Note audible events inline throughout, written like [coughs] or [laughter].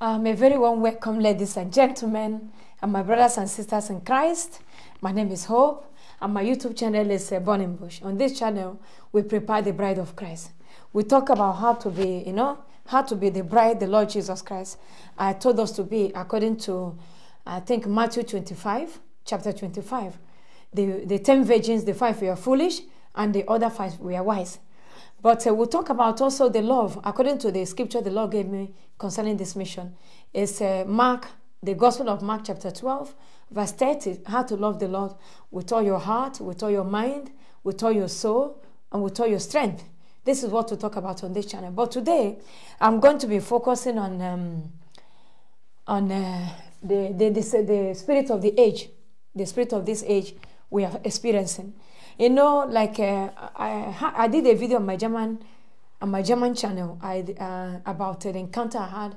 Um, a very warm welcome, ladies and gentlemen, and my brothers and sisters in Christ. My name is Hope, and my YouTube channel is uh, Burning Bush. On this channel, we prepare the bride of Christ. We talk about how to be, you know, how to be the bride, the Lord Jesus Christ. I told us to be according to, I think, Matthew 25, chapter 25. The, the 10 virgins, the five were foolish, and the other five were wise. But uh, we'll talk about also the love, according to the scripture the Lord gave me concerning this mission. It's uh, Mark, the Gospel of Mark, chapter 12, verse 30. How to love the Lord with all your heart, with all your mind, with all your soul, and with all your strength. This is what we talk about on this channel. But today, I'm going to be focusing on um, on uh, the, the, the, the spirit of the age, the spirit of this age we are experiencing. You know, like uh, I, I did a video on my German, on my German channel I, uh, about an encounter I had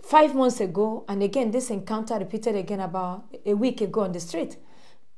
five months ago, and again this encounter repeated again about a week ago on the street.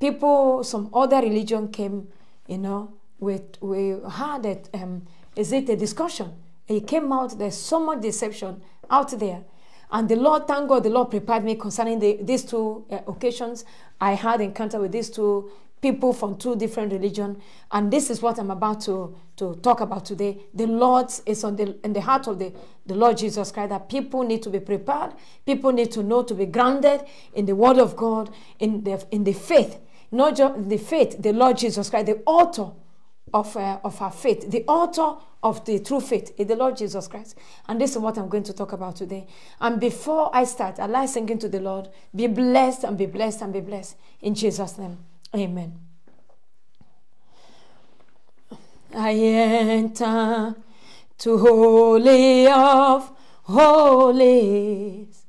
People, some other religion came, you know, with we had it. Um, is it a discussion? It came out. There's so much deception out there. And the Lord, thank God, the Lord prepared me concerning the, these two uh, occasions. I had encounter with these two people from two different religions. And this is what I'm about to, to talk about today. The Lord is on the, in the heart of the, the Lord Jesus Christ that people need to be prepared. People need to know to be grounded in the Word of God, in the, in the faith. Not just the faith, the Lord Jesus Christ, the author of, uh, of our faith, the author of the true faith is the Lord Jesus Christ. And this is what I'm going to talk about today. And before I start, I like singing to the Lord, be blessed and be blessed and be blessed. In Jesus' name. Amen. I enter to holy of holies.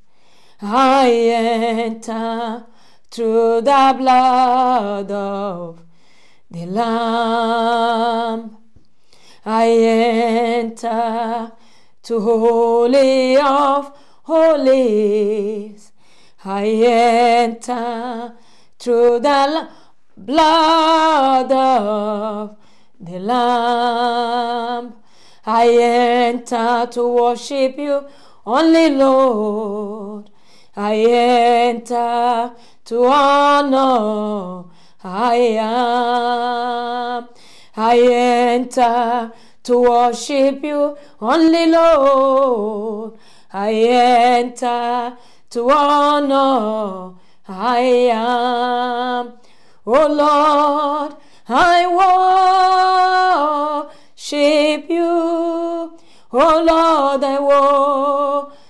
I enter through the blood of the Lamb. I enter to holy of holies. I enter through the blood of the Lamb. I enter to worship you only, Lord. I enter to honor. I am. I enter to worship you only, Lord. I enter to honor. I am. Oh Lord, I worship you. Oh Lord, I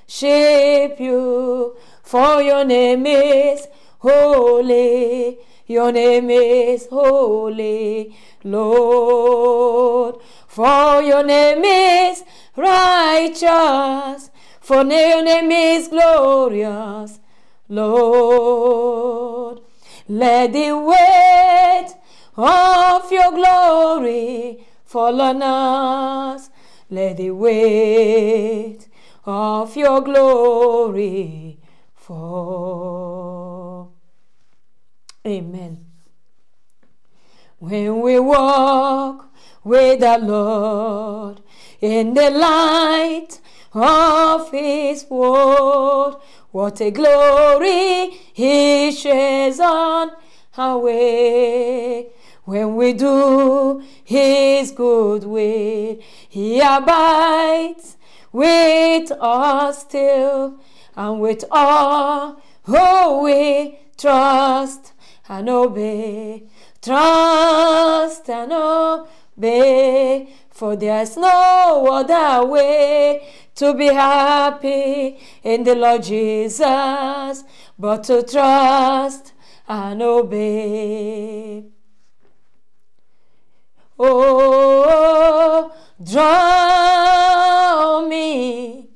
worship you. For your name is holy. Your name is holy, Lord. For your name is righteous. For your name is glorious, Lord. Let the weight of your glory fall on us. Let the weight of your glory fall. Amen. When we walk with the Lord in the light of His word, what a glory He shares on our way. When we do His good will, He abides with us still, and with all who we trust and obey. Trust and obey, for there's no other way to be happy in the Lord Jesus, but to trust and obey. Oh, draw me,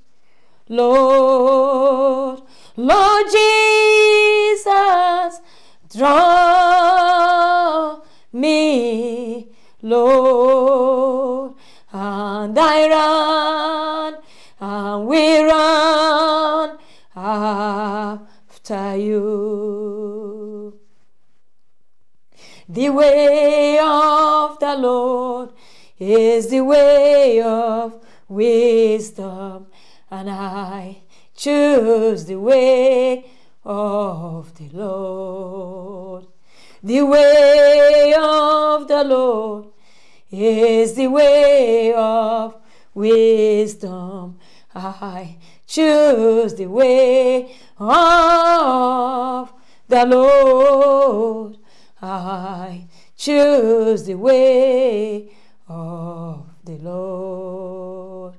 Lord, Lord Jesus, draw me, Lord, and I run, and we run after you. The way of the Lord is the way of wisdom, and I choose the way of the Lord. The way of the Lord is the way of wisdom. I choose the way of the Lord. I choose the way of the Lord.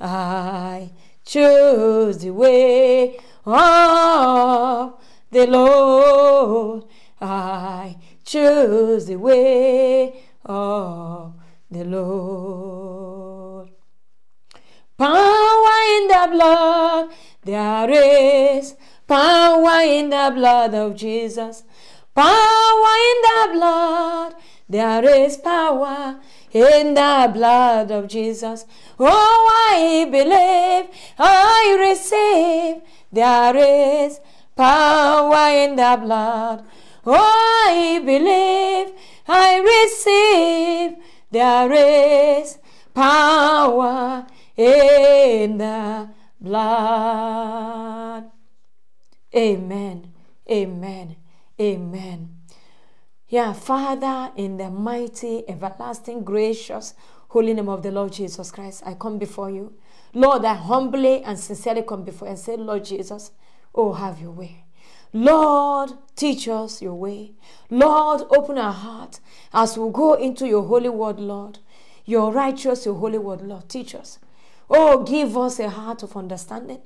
I choose the way of the Lord. I choose the way of the Lord. Power in the blood, there is power in the blood of Jesus. Power in the blood, there is power in the blood of Jesus. Oh, I believe, I receive, there is power in the blood. Oh, I believe, Receive, there is power in the blood. Amen. Amen. Amen. Yeah, Father, in the mighty, everlasting, gracious, holy name of the Lord Jesus Christ, I come before you. Lord, I humbly and sincerely come before you and say, Lord Jesus, oh, have your way. Lord, teach us your way. Lord, open our heart as we go into your holy word, Lord. Your righteous, your holy word, Lord. Teach us. Oh, give us a heart of understanding.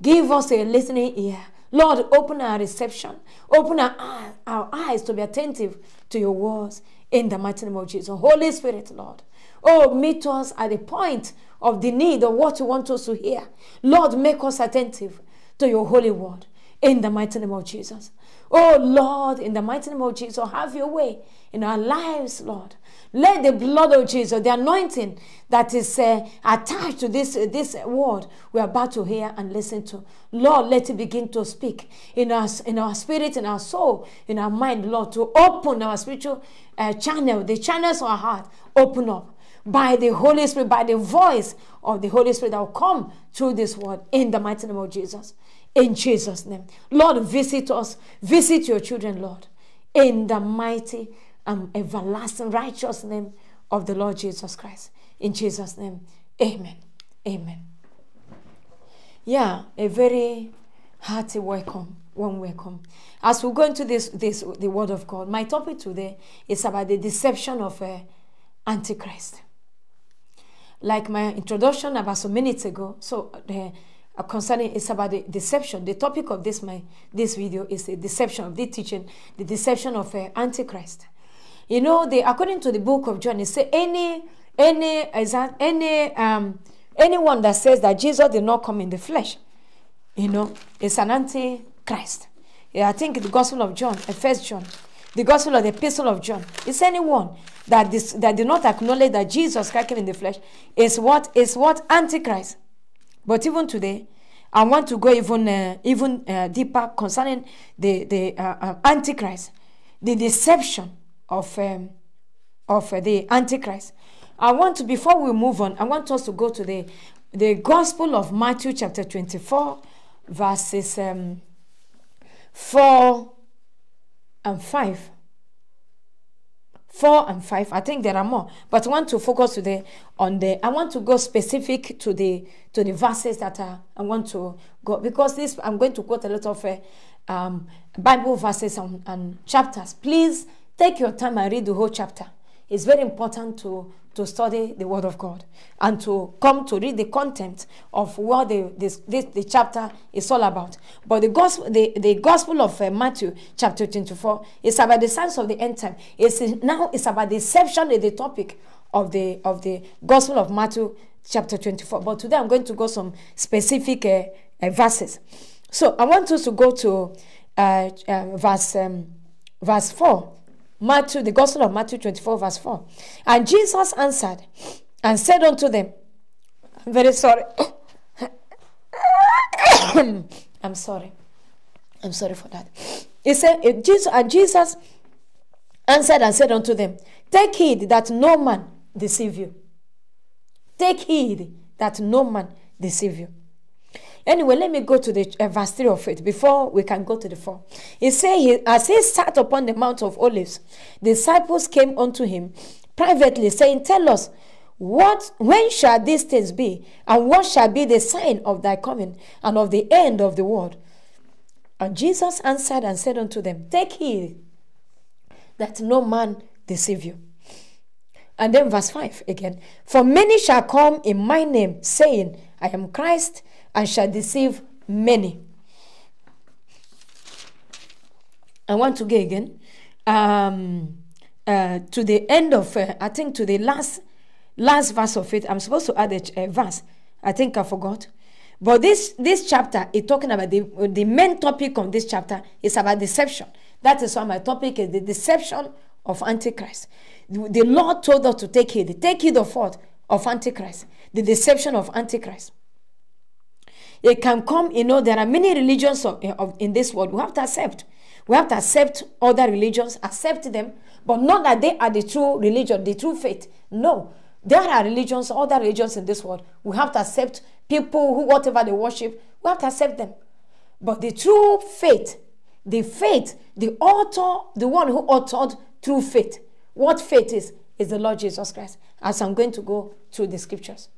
Give us a listening ear. Lord, open our reception. Open our, our eyes to be attentive to your words in the mighty name of Jesus. Holy Spirit, Lord. Oh, meet us at the point of the need of what you want us to hear. Lord, make us attentive to your holy word in the mighty name of Jesus. Oh Lord, in the mighty name of Jesus, have your way in our lives, Lord. Let the blood of Jesus, the anointing that is uh, attached to this, uh, this word we're about to hear and listen to, Lord, let it begin to speak in us, in our spirit, in our soul, in our mind, Lord, to open our spiritual uh, channel, the channels of our heart, open up by the Holy Spirit, by the voice of the Holy Spirit that will come through this word in the mighty name of Jesus in Jesus' name. Lord, visit us. Visit your children, Lord, in the mighty and everlasting righteous name of the Lord Jesus Christ. In Jesus' name, amen. Amen. Yeah, a very hearty welcome, warm welcome. As we go into this, this the Word of God, my topic today is about the deception of uh, Antichrist. Like my introduction about some minutes ago, so the uh, concerning it's about the deception. The topic of this my this video is the deception of the teaching, the deception of uh, Antichrist. You know, the according to the book of John, it say any any any um anyone that says that Jesus did not come in the flesh, you know, is an antichrist. Yeah, I think the Gospel of John, uh, First John, the Gospel of the Epistle of John. It's anyone that this that did not acknowledge that Jesus came in the flesh is what is what antichrist. But even today, I want to go even uh, even uh, deeper concerning the the uh, uh Antichrist, the deception of um, of uh, the Antichrist. I want to before we move on, I want us to go to the the Gospel of Matthew chapter twenty four, verses um, four and five. 4 and 5 i think there are more. But I want to focus today on the i want to go specific to the to the verses that I, I want to go because this i'm going to quote a lot of uh, um, bible verses and, and chapters. Please take your time and read the whole chapter. It's very important to to study the Word of God and to come to read the content of what the, this, this, the chapter is all about. But the Gospel, the, the gospel of uh, Matthew, chapter 24, is about the signs of the end time. It's now it's about the deception, the topic of the of the Gospel of Matthew, chapter 24. But today I'm going to go some specific uh, uh, verses. So I want us to go to uh, um, verse um, verse 4 Matthew, the Gospel of Matthew 24, verse 4. And Jesus answered and said unto them, I'm very sorry. [coughs] I'm sorry. I'm sorry for that. He said, eh, Jesus, and Jesus answered and said unto them, Take heed that no man deceive you. Take heed that no man deceive you. Anyway, let me go to the uh, verse 3 of it before we can go to the 4. He said, he, As he sat upon the Mount of Olives, disciples came unto him privately, saying, Tell us, what when shall these things be? And what shall be the sign of thy coming and of the end of the world? And Jesus answered and said unto them, Take heed that no man deceive you. And then verse 5 again. For many shall come in my name, saying, I am Christ, and shall deceive many. I want to go again um, uh, to the end of, uh, I think to the last last verse of it. I'm supposed to add a, a verse. I think I forgot. But this this chapter is talking about the the main topic of this chapter is about deception. That is why my topic is the deception of Antichrist. The, the Lord told us to take heed. Take heed of what? Of Antichrist. The deception of Antichrist. It can come, you know, there are many religions of, eh, of, in this world. We have to accept. We have to accept other religions, accept them, but not that they are the true religion, the true faith. No. There are religions, other religions in this world. We have to accept people who, whatever they worship, we have to accept them. But the true faith, the faith, the author, the one who authored true faith, what faith is, is the Lord Jesus Christ, as I'm going to go through the scriptures.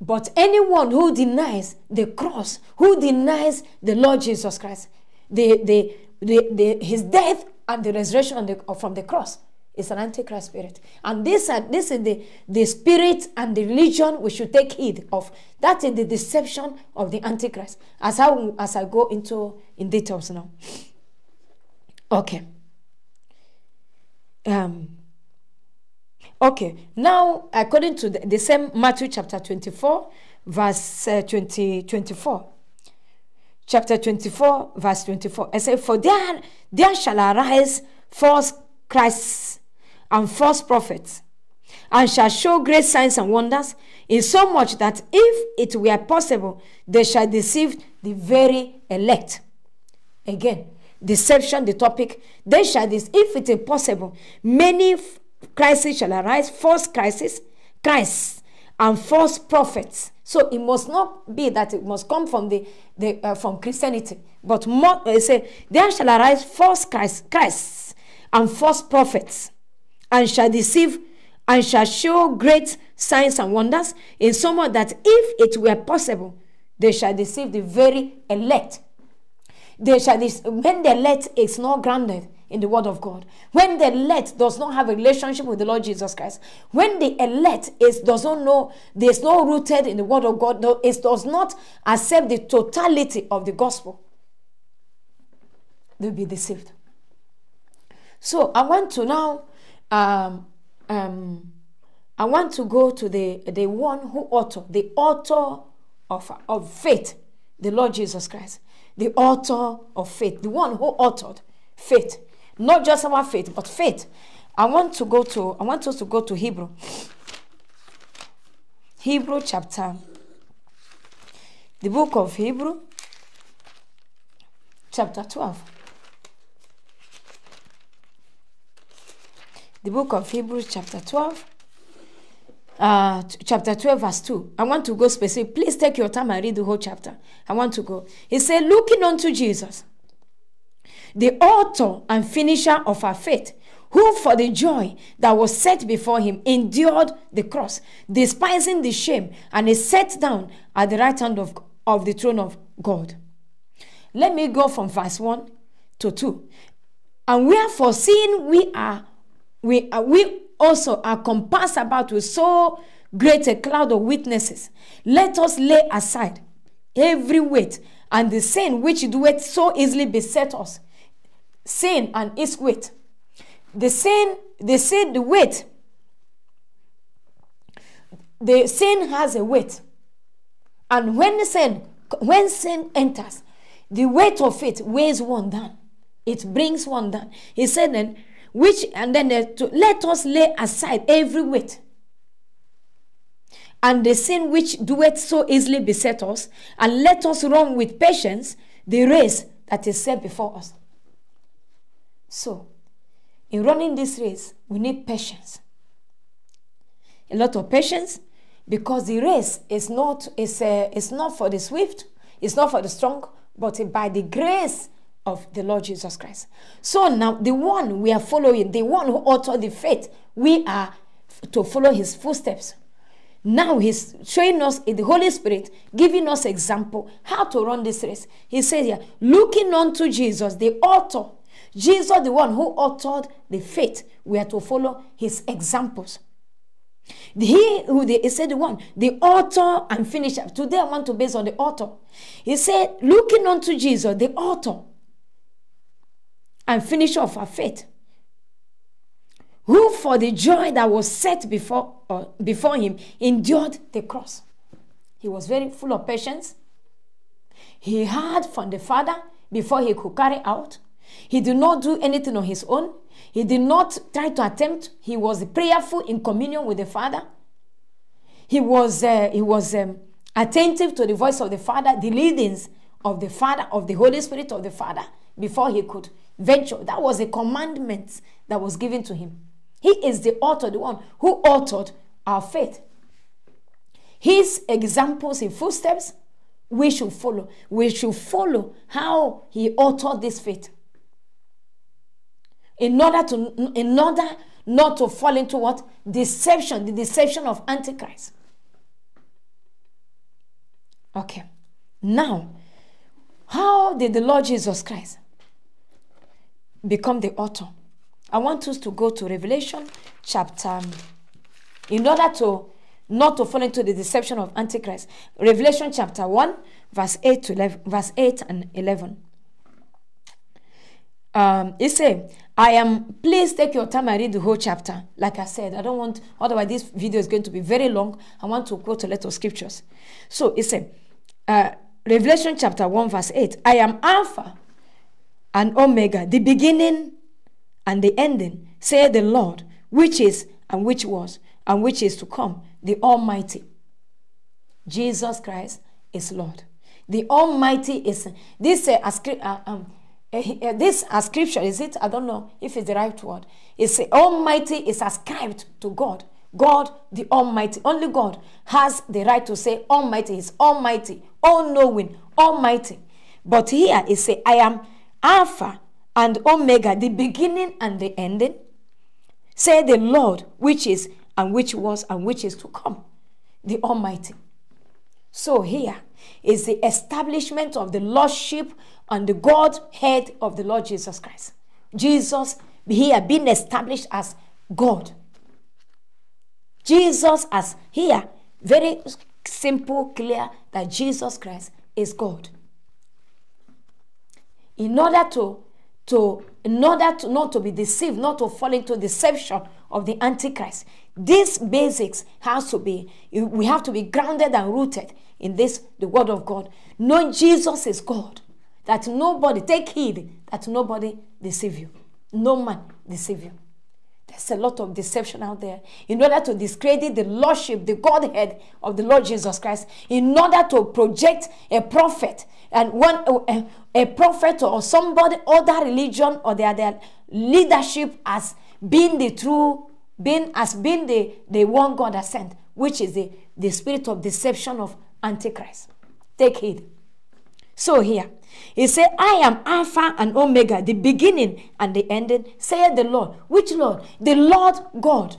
But anyone who denies the cross, who denies the Lord Jesus Christ, the, the, the, the, his death and the resurrection the, from the cross, is an antichrist spirit. And this, uh, this is the, the spirit and the religion we should take heed of. That is the deception of the antichrist. As I, as I go into in details now. Okay. Um, okay. Now, according to the, the same Matthew chapter 24, verse uh, 20, 24 chapter 24, verse 24. I say, For there, there shall arise false Christs and false prophets, and shall show great signs and wonders, in so much that if it were possible, they shall deceive the very elect. Again, deception, the topic. They shall this, if it is possible, many crises shall arise, false crises, Christ, and false prophets. So it must not be that it must come from the, the uh, from Christianity, but more, uh, say there shall arise false Christ, Christs and false prophets and shall deceive and shall show great signs and wonders, in so much that if it were possible, they shall deceive the very elect. They shall when the elect is not grounded in the word of God, when the elect does not have a relationship with the Lord Jesus Christ, when the elect is does not know there's no rooted in the word of God, no, it does not accept the totality of the gospel, they'll be deceived. So I want to now um, um, I want to go to the, the one who author, the author of, of faith, the Lord Jesus Christ, the author of faith, the one who authored faith, not just our faith, but faith. I want to go to, I want us to go to Hebrew. Hebrew chapter, the book of Hebrew, chapter 12. the book of Hebrews, chapter 12. Uh, chapter 12, verse 2. I want to go specific. Please take your time and read the whole chapter. I want to go. He said, Looking unto Jesus, the author and finisher of our faith, who for the joy that was set before him endured the cross, despising the shame, and is set down at the right hand of, of the throne of God. Let me go from verse 1 to 2. And wherefore, seeing we are we, uh, we also are compassed about with so great a cloud of witnesses. Let us lay aside every weight and the sin which doeth so easily beset us. Sin and its weight. The sin, the sin, the weight. The sin has a weight. And when the sin, when sin enters, the weight of it weighs one down. It brings one down. He said then, which and then uh, to, let us lay aside every weight and the sin which doeth so easily beset us, and let us run with patience the race that is set before us. So, in running this race, we need patience. A lot of patience, because the race is not is uh, is not for the swift, it's not for the strong, but by the grace of the Lord Jesus Christ. So now the one we are following, the one who authored the faith, we are to follow his footsteps. Now he's showing us in the Holy Spirit, giving us example how to run this race. He says here, looking unto Jesus, the author, Jesus, the one who authored the faith, we are to follow his examples. He who the, he said the one, the author and finisher. Today I want to base on the author. He said, looking unto Jesus, the author and finisher of our faith who for the joy that was set before, uh, before him endured the cross. He was very full of patience. He heard from the Father before he could carry out. He did not do anything on his own. He did not try to attempt. He was prayerful in communion with the Father. He was, uh, he was um, attentive to the voice of the Father, the leadings of the Father, of the Holy Spirit of the Father, before he could venture. That was a commandment that was given to him. He is the author, the one who authored our faith. His examples in footsteps, we should follow. We should follow how he authored this faith. In order to in order not to fall into what? Deception, the deception of Antichrist. Okay. Now, how did the Lord Jesus Christ become the author? I want us to go to Revelation chapter, in order to not to fall into the deception of Antichrist. Revelation chapter 1, verse 8 to 11, verse 8 and 11. Um, it says, I am, please take your time and read the whole chapter. Like I said, I don't want, otherwise this video is going to be very long. I want to quote a lot of scriptures. So it says, uh, Revelation chapter 1, verse 8, I am Alpha and Omega, the beginning and the ending, say the Lord, which is and which was and which is to come, the Almighty. Jesus Christ is Lord. The Almighty is this uh, um, uh, uh, Eh, eh, this scripture is it? I don't know if it's the right word. It's Almighty is ascribed to God. God, the Almighty, only God has the right to say Almighty is Almighty, all knowing, Almighty. But here it say, I am Alpha and Omega, the beginning and the ending, say the Lord, which is and which was and which is to come, the Almighty. So here is the establishment of the Lordship and the Godhead of the Lord Jesus Christ. Jesus He here being established as God. Jesus as here, very simple, clear that Jesus Christ is God. In order to to in order to not to be deceived, not to fall into deception of the Antichrist. These basics has to be, we have to be grounded and rooted in this, the word of God. Know Jesus is God. That nobody, take heed that nobody deceive you. No man deceive you. There's a lot of deception out there. In order to discredit the Lordship, the Godhead of the Lord Jesus Christ, in order to project a prophet and one a, a prophet or somebody other religion or their, their leadership as being the true, being as being the, the one God has sent, which is the, the spirit of deception of Antichrist. Take heed. So here, he said, I am Alpha and Omega, the beginning and the ending, saith the Lord. Which Lord? The Lord God.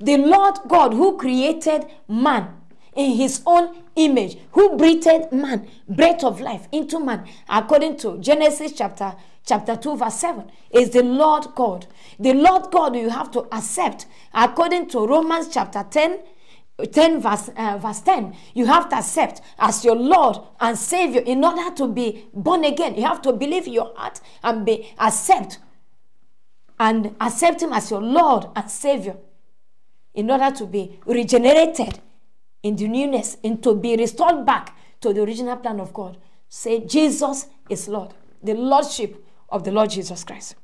The Lord God who created man in his own image, who breathed man, breath of life into man, according to Genesis chapter chapter 2 verse 7 is the Lord God. The Lord God you have to accept according to Romans chapter 10 10 verse, uh, verse 10 you have to accept as your lord and savior in order to be born again. You have to believe in your heart and be accept and accept him as your lord and savior in order to be regenerated in the newness and to be restored back to the original plan of god. Say jesus is lord. The lordship of the lord jesus christ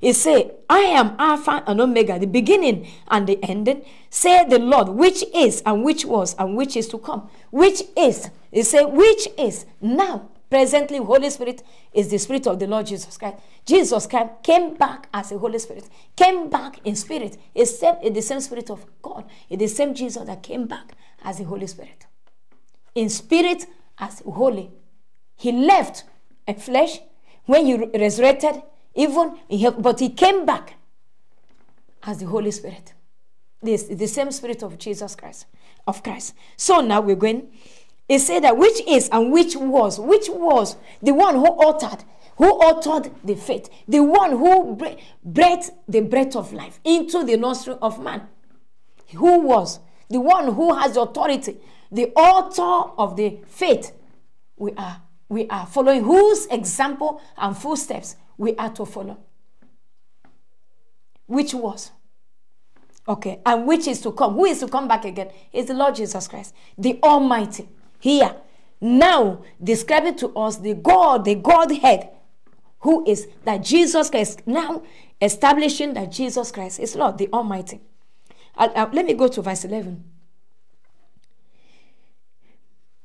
he say, I am Alpha and Omega, the beginning and the ending. Say the Lord, which is and which was and which is to come. Which is, he say, which is now. Presently, Holy Spirit is the Spirit of the Lord Jesus Christ. Jesus Christ came back as a Holy Spirit, came back in spirit. It's the same Spirit of God. It's the same Jesus that came back as the Holy Spirit. In spirit as holy. He left in flesh when he resurrected, even he, but he came back as the Holy Spirit. This the same Spirit of Jesus Christ, of Christ. So now we're going. It said that which is and which was, which was the one who uttered, who uttered the faith, the one who breathed the breath of life into the nostril of man. Who was the one who has authority, the author of the faith. We are we are following whose example and footsteps we are to follow. Which was Okay, and which is to come? Who is to come back again? Is the Lord Jesus Christ, the Almighty. Here, now describing to us the God, the Godhead, who is that Jesus Christ, now establishing that Jesus Christ is Lord, the Almighty. Uh, uh, let me go to verse 11.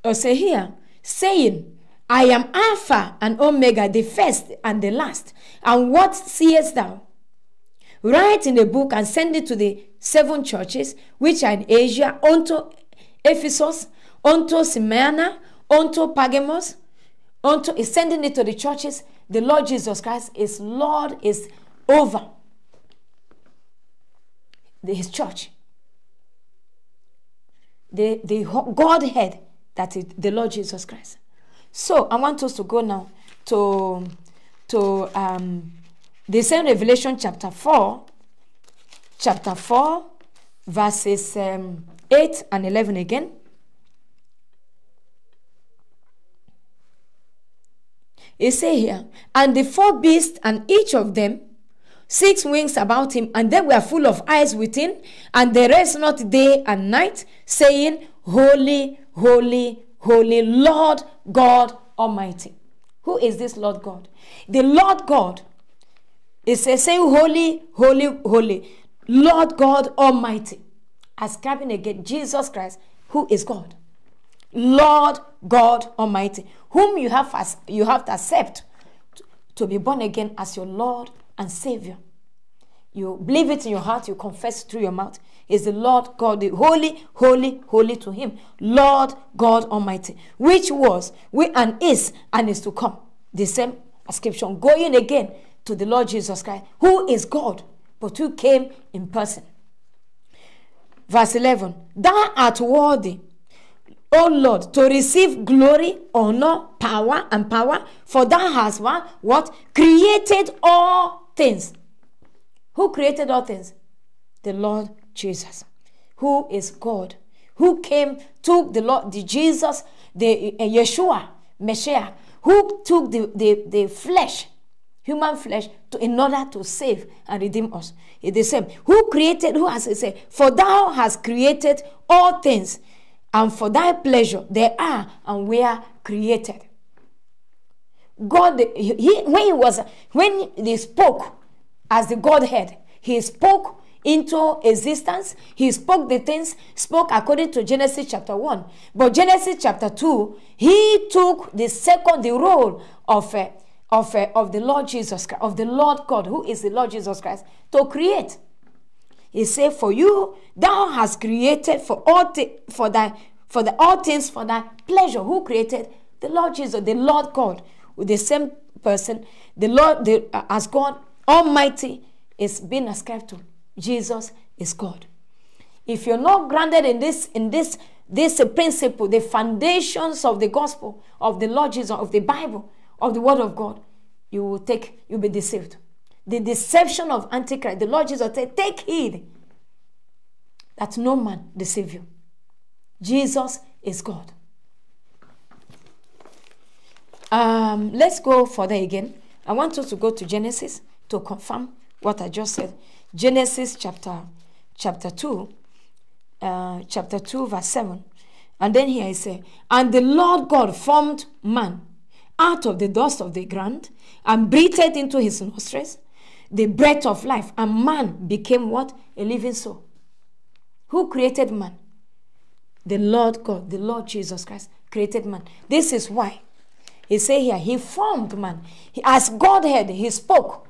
Or say here, saying, I am Alpha and Omega, the first and the last. And what seest thou? Write in a book and send it to the seven churches which are in Asia, unto Ephesus, unto Smyrna, unto Pergamos, unto is sending it to the churches. The Lord Jesus Christ is Lord, is over his church. The, the Godhead that is the Lord Jesus Christ. So I want us to go now to to um, the same Revelation chapter 4, chapter 4, verses um, 8 and 11 again. It say here, and the four beasts, and each of them six wings about him, and they were full of eyes within, and they rest not day and night, saying, Holy, holy, holy, Lord God Almighty. Who is this Lord God? The Lord God is saying, Holy, holy, holy, Lord God Almighty. Ascribing again Jesus Christ, who is God. Lord God Almighty, whom you have, as, you have to accept to be born again as your Lord and Savior. You believe it in your heart, you confess through your mouth. Is the Lord God, the holy, holy, holy to Him, Lord God Almighty, which was, we and is, and is to come. The same ascription going again to the Lord Jesus Christ, who is God, but who came in person. Verse 11 Thou art worthy, O Lord, to receive glory, honor, power, and power, for thou hast what? What? Created all things. Who created all things? The Lord Jesus, who is God, who came, took the Lord, the Jesus, the uh, Yeshua, Messiah, who took the, the, the flesh human flesh to, in order to save and redeem us. It's the same. Who created, who has said, For thou hast created all things, and for thy pleasure they are and were created. God, he, when he was, when he spoke as the Godhead, he spoke into existence. He spoke the things, spoke according to Genesis chapter 1. But Genesis chapter 2, he took the second, the role of a of, uh, of the Lord Jesus Christ, of the Lord God, who is the Lord Jesus Christ, to create. He said, For you, thou hast created for all for thy for the all things for thy pleasure. Who created? The Lord Jesus, the Lord God, with the same person, the Lord, the, uh, as God Almighty is being ascribed to. Jesus is God. If you're not grounded in this, in this, this principle, the foundations of the gospel of the Lord Jesus, of the Bible, of the word of God, you will take, you'll be deceived. The deception of Antichrist, the Lord Jesus said, take heed that no man deceive you. Jesus is God. Um, let's go further again. I want us to go to Genesis to confirm what I just said. Genesis chapter chapter 2, uh, chapter 2, verse 7. And then here he say, And the Lord God formed man out of the dust of the ground and breathed into his nostrils the breath of life, and man became what? A living soul. Who created man? The Lord God, the Lord Jesus Christ created man. This is why He say here, He formed man. He, as Godhead, He spoke.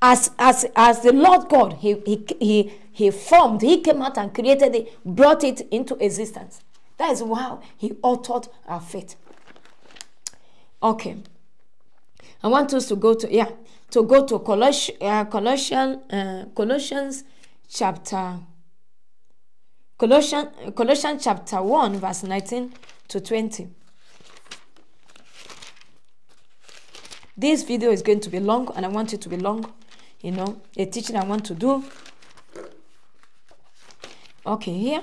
As, as, as the Lord God, he, he, he, he formed, He came out and created it, brought it into existence. That is how He authored our faith. Okay. I want us to go to, yeah, to go to Colossians, uh, Colossians, uh, Colossians chapter Colossians, Colossians chapter 1, verse 19 to 20. This video is going to be long, and I want it to be long. You know, a teaching I want to do. Okay, here.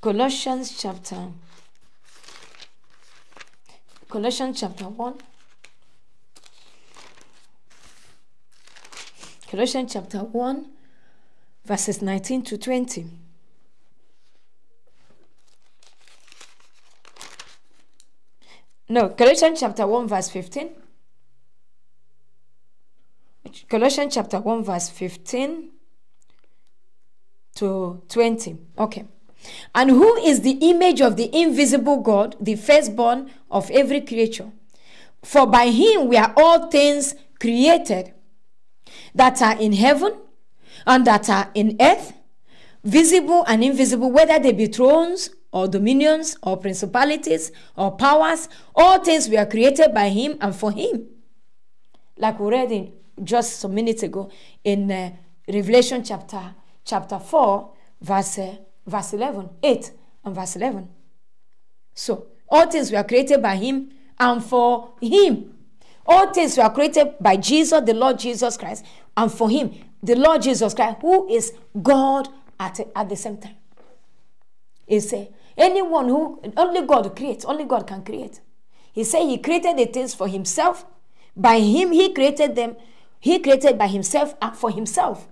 Colossians chapter Colossians chapter 1. Colossians chapter 1, verses 19 to 20. No, Colossians chapter 1, verse 15. Colossians chapter 1, verse 15 to 20. Okay. And who is the image of the invisible God, the firstborn of every creature? For by him we are all things created that are in heaven and that are in earth, visible and invisible, whether they be thrones or dominions or principalities or powers, all things were created by him and for him. Like we read in just some minutes ago in uh, Revelation chapter chapter 4, verse, uh, verse 11, 8 and verse 11. So, all things were created by him and for him. All things were created by Jesus, the Lord Jesus Christ, and for him, the Lord Jesus Christ, who is God at, at the same time. He said, Anyone who only God creates, only God can create. He said he created the things for himself. By him, he created them. He created by himself and for himself.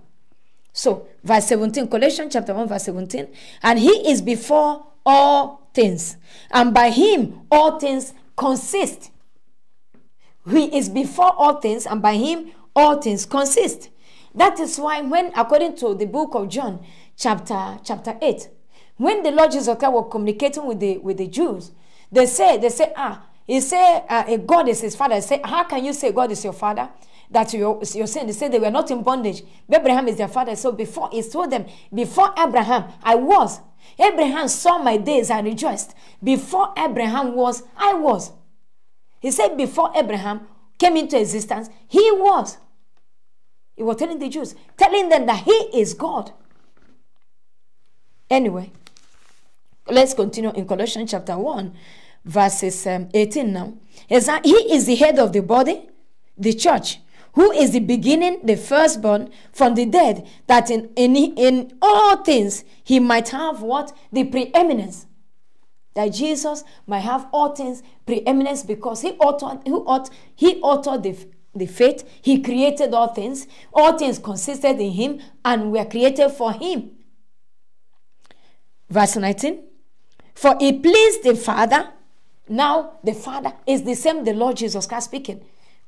So, verse 17, Colossians chapter 1, verse 17. And he is before all things. And by him, all things consist. He is before all things, and by him, all things consist. That is why, when according to the book of John, chapter, chapter 8, when the Lord Jesus Christ was communicating with the with the Jews, they say, they say, ah, he said, uh, God is his father. They say, how can you say God is your father? That you're, you're saying, they said they were not in bondage. Abraham is their father. So before, he told them, before Abraham, I was. Abraham saw my days and rejoiced. Before Abraham was, I was. He said, before Abraham came into existence, he was. He was telling the Jews, telling them that he is God. Anyway, Let's continue in Colossians chapter 1, verses um, 18 now. He is the head of the body, the church, who is the beginning, the firstborn from the dead, that in, in, in all things he might have what? The preeminence. That Jesus might have all things preeminence because he authored, he ought, he authored the, the faith, he created all things, all things consisted in him and were created for him. Verse 19. For it pleased the Father. Now, the Father is the same, the Lord Jesus Christ speaking.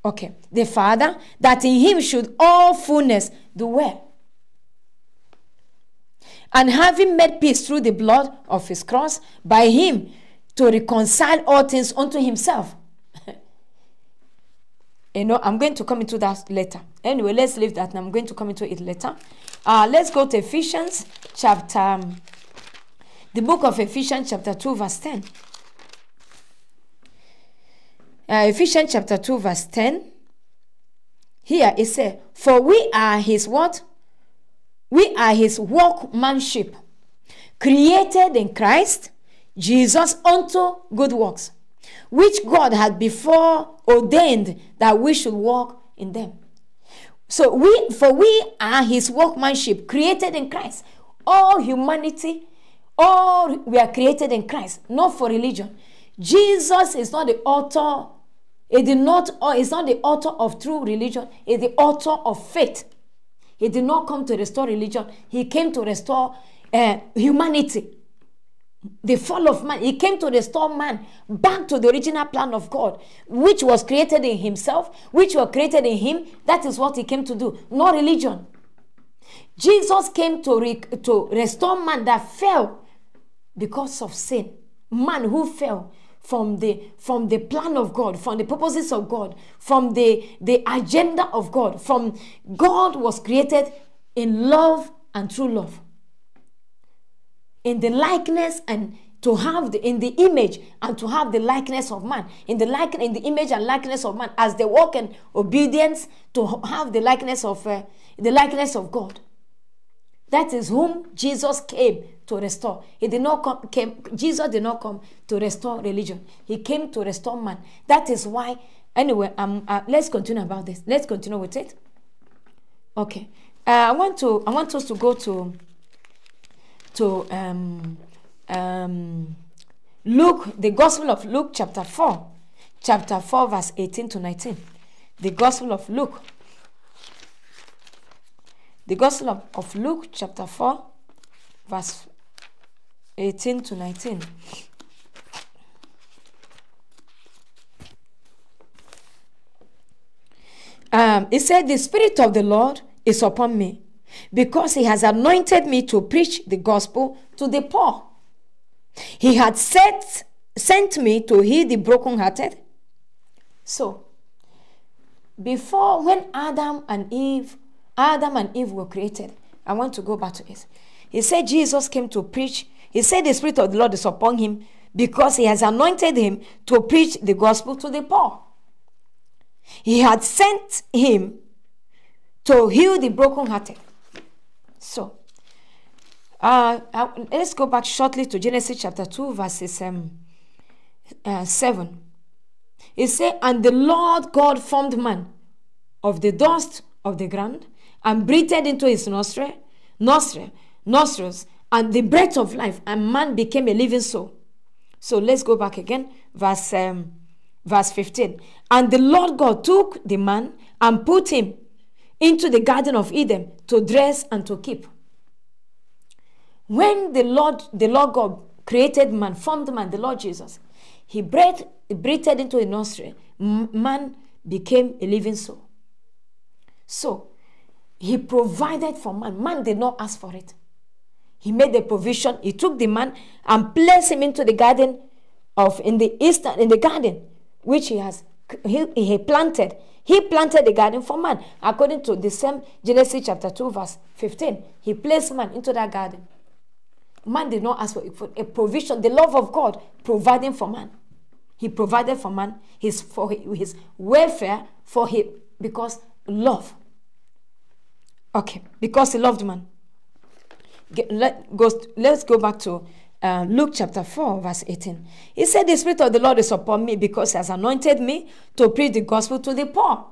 Okay. The Father, that in him should all fullness dwell. And having made peace through the blood of his cross, by him to reconcile all things unto himself. [laughs] you know, I'm going to come into that later. Anyway, let's leave that. and I'm going to come into it later. Uh, let's go to Ephesians chapter um, the book of Ephesians, chapter 2, verse 10. Uh, Ephesians chapter 2, verse 10. Here it says, For we are his what? We are his workmanship, created in Christ Jesus unto good works, which God had before ordained that we should walk in them. So we for we are his workmanship created in Christ. All humanity all we are created in Christ, not for religion. Jesus is not the author. He did not. He's not the author of true religion. He's the author of faith. He did not come to restore religion. He came to restore uh, humanity. The fall of man. He came to restore man back to the original plan of God, which was created in Himself, which was created in Him. That is what He came to do. No religion. Jesus came to, re- to restore man that fell because of sin. Man who fell from the from the plan of God, from the purposes of God, from the the agenda of God, from God was created in love and true love. In the likeness and to have the in the image and to have the likeness of man in the like in the image and likeness of man as they walk in obedience to have the likeness of uh, the likeness of god that is whom jesus came to restore. He did not come came jesus did not come to restore religion. He came to restore man. That is why anyway um uh, let's continue about this. Let's continue with it. Okay. Uh, i want to i want us to go to to um um, Luke, the Gospel of Luke, chapter 4, chapter 4, verse 18 to 19. The Gospel of Luke. The Gospel of, Luke, chapter 4, verse 18 to 19. Um, it said, The Spirit of the Lord is upon me because he has anointed me to preach the gospel to the poor. He had set, sent me to heal the brokenhearted. So, before when Adam and Eve, Adam and Eve were created, I want to go back to it. He said Jesus came to preach. He said the Spirit of the Lord is upon him because he has anointed him to preach the gospel to the poor. He had sent him to heal the brokenhearted. So, uh, let's go back shortly to Genesis chapter 2, verses um, uh, 7. It says, And the Lord God formed man of the dust of the ground and breathed into his nostril, nostril, nostrils, and the breath of life, and man became a living soul. So let's go back again, verse, um, verse 15. And the Lord God took the man and put him into the Garden of Eden to dress and to keep. When the Lord, the Lord God created man, formed man, the Lord Jesus, he breathed, breathed into a nostril. Man became a living soul. So, he provided for man. Man did not ask for it. He made the provision. He took the man and placed him into the garden of in the eastern in the garden which he has he, he planted. He planted the garden for man. According to the same Genesis chapter 2, verse 15. He placed man into that garden. Man did not ask for a provision. The love of God providing for man. He provided for man his for his welfare for him because love. Okay, because he loved man. Get, let, go, let's go back to uh, Luke chapter 4, verse 18. He said, The Spirit of the Lord is upon me because he has anointed me to preach the gospel to the poor.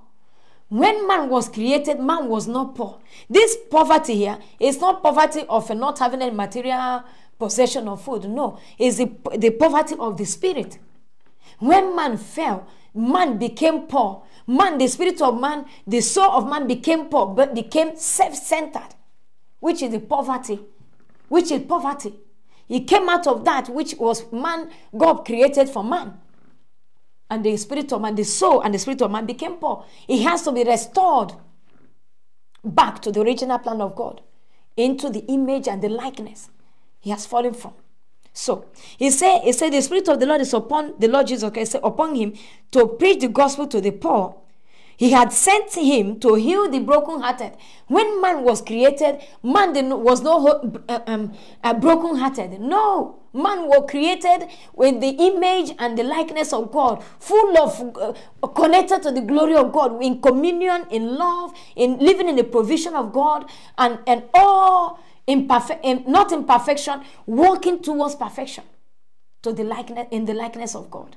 When man was created, man was not poor. This poverty here is not poverty of not having any material possession of food. No, it's the, the poverty of the spirit. When man fell, man became poor. Man, the spirit of man, the soul of man became poor, but became self-centered, which is the poverty, which is poverty. He came out of that which was man, God created for man and the spirit of man, the soul and the spirit of man became poor. It has to be restored back to the original plan of God, into the image and the likeness he has fallen from. So he said, he said, the spirit of the Lord is upon the Lord Jesus Christ, upon him to preach the gospel to the poor. He had sent him to heal the brokenhearted. When man was created, man was not uh, um, uh, brokenhearted. No. Man was created with the image and the likeness of God, full of uh, connected to the glory of God, in communion, in love, in living in the provision of God, and and all imperfect, not in, not imperfection, walking towards perfection, to the likeness in the likeness of God.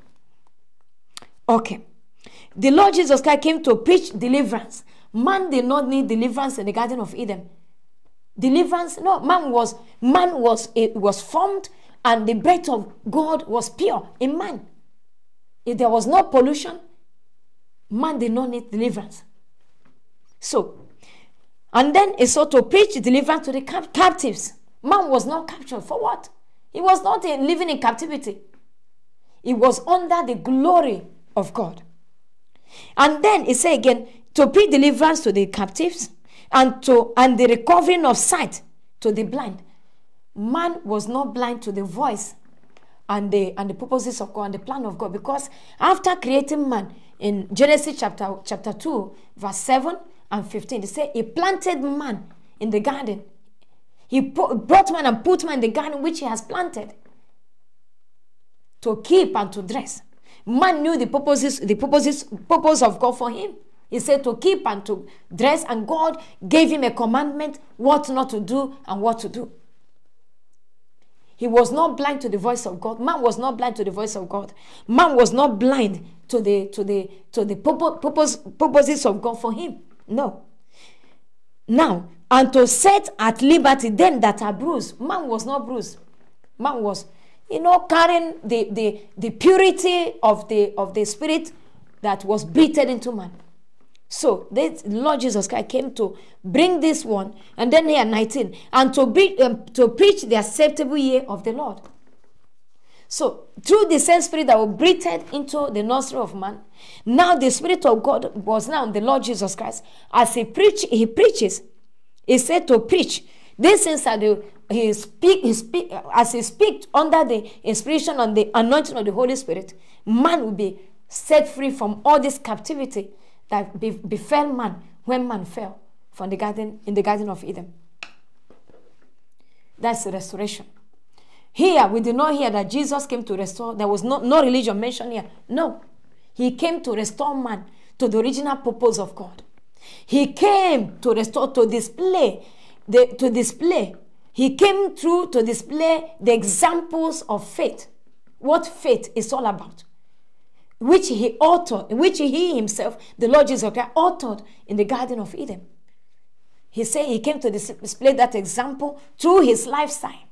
Okay, the Lord Jesus Christ came to preach deliverance. Man did not need deliverance in the Garden of Eden. Deliverance, no, man was man was it was formed and the breath of God was pure in man. If there was no pollution, man did not need deliverance. So, and then he so to preach deliverance to the captives. Man was not captured for what? He was not in, living in captivity. He was under the glory of God. And then it say again to preach deliverance to the captives and to and the recovering of sight to the blind man was not blind to the voice. and the and the purposes of God and the plan of God. Because after creating man in Genesis chapter chapter 2, verse 7 and 15, they say he planted man in the garden. He put, brought man and put man in the garden which he has planted to keep and to dress. Man knew the purposes, the purposes, purpose of God for him. He said to keep and to dress, and God gave him a commandment what not to do and what to do. He was not blind to the voice of God. Man was not blind to the voice of God. Man was not blind to the to the to the purpose, purposes of God for him. No. Now, and to set at liberty them that are bruised. Man was not bruised. Man was, you know, carrying the, the, the purity of the of the spirit that was breathed into man. So the Lord Jesus Christ came to bring this one, and then here 19, and to, be, um, to preach the acceptable year of the Lord. So through the same spirit that was breathed into the nostril of man, now the spirit of God was now the Lord Jesus Christ. As he preach, he preaches. He said to preach. These things are the he speak, he speak as he speaks under the inspiration and the anointing of the Holy Spirit, man will be set free from all this captivity that befell man when man fell from the garden in the garden of Eden. That's restoration. Here, we did not hear that Jesus came to restore. There was no, no religion mentioned here. No. He came to restore man to the original purpose of God. He came to restore, to display, the, to display. He came through to display the examples of faith. What faith is all about which he authored, which he himself, the Lord Jesus Christ, authored in the Garden of Eden. He said he came to display that example through his lifestyle,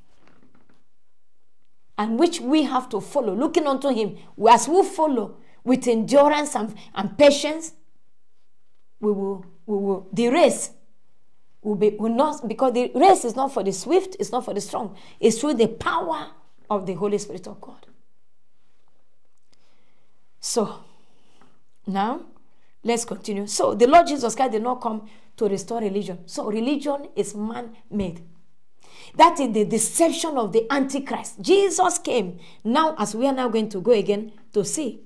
and which we have to follow, looking unto him. As we follow with endurance and, and patience, we will, we will, the race will be will not because the race is not for the swift, it's not for the strong, it's through the power of the Holy Spirit of God. So, now let's continue. So, the Lord Jesus Christ did not come to restore religion. So, religion is man made. That is the deception of the Antichrist. Jesus came. Now, as we are now going to go again to see,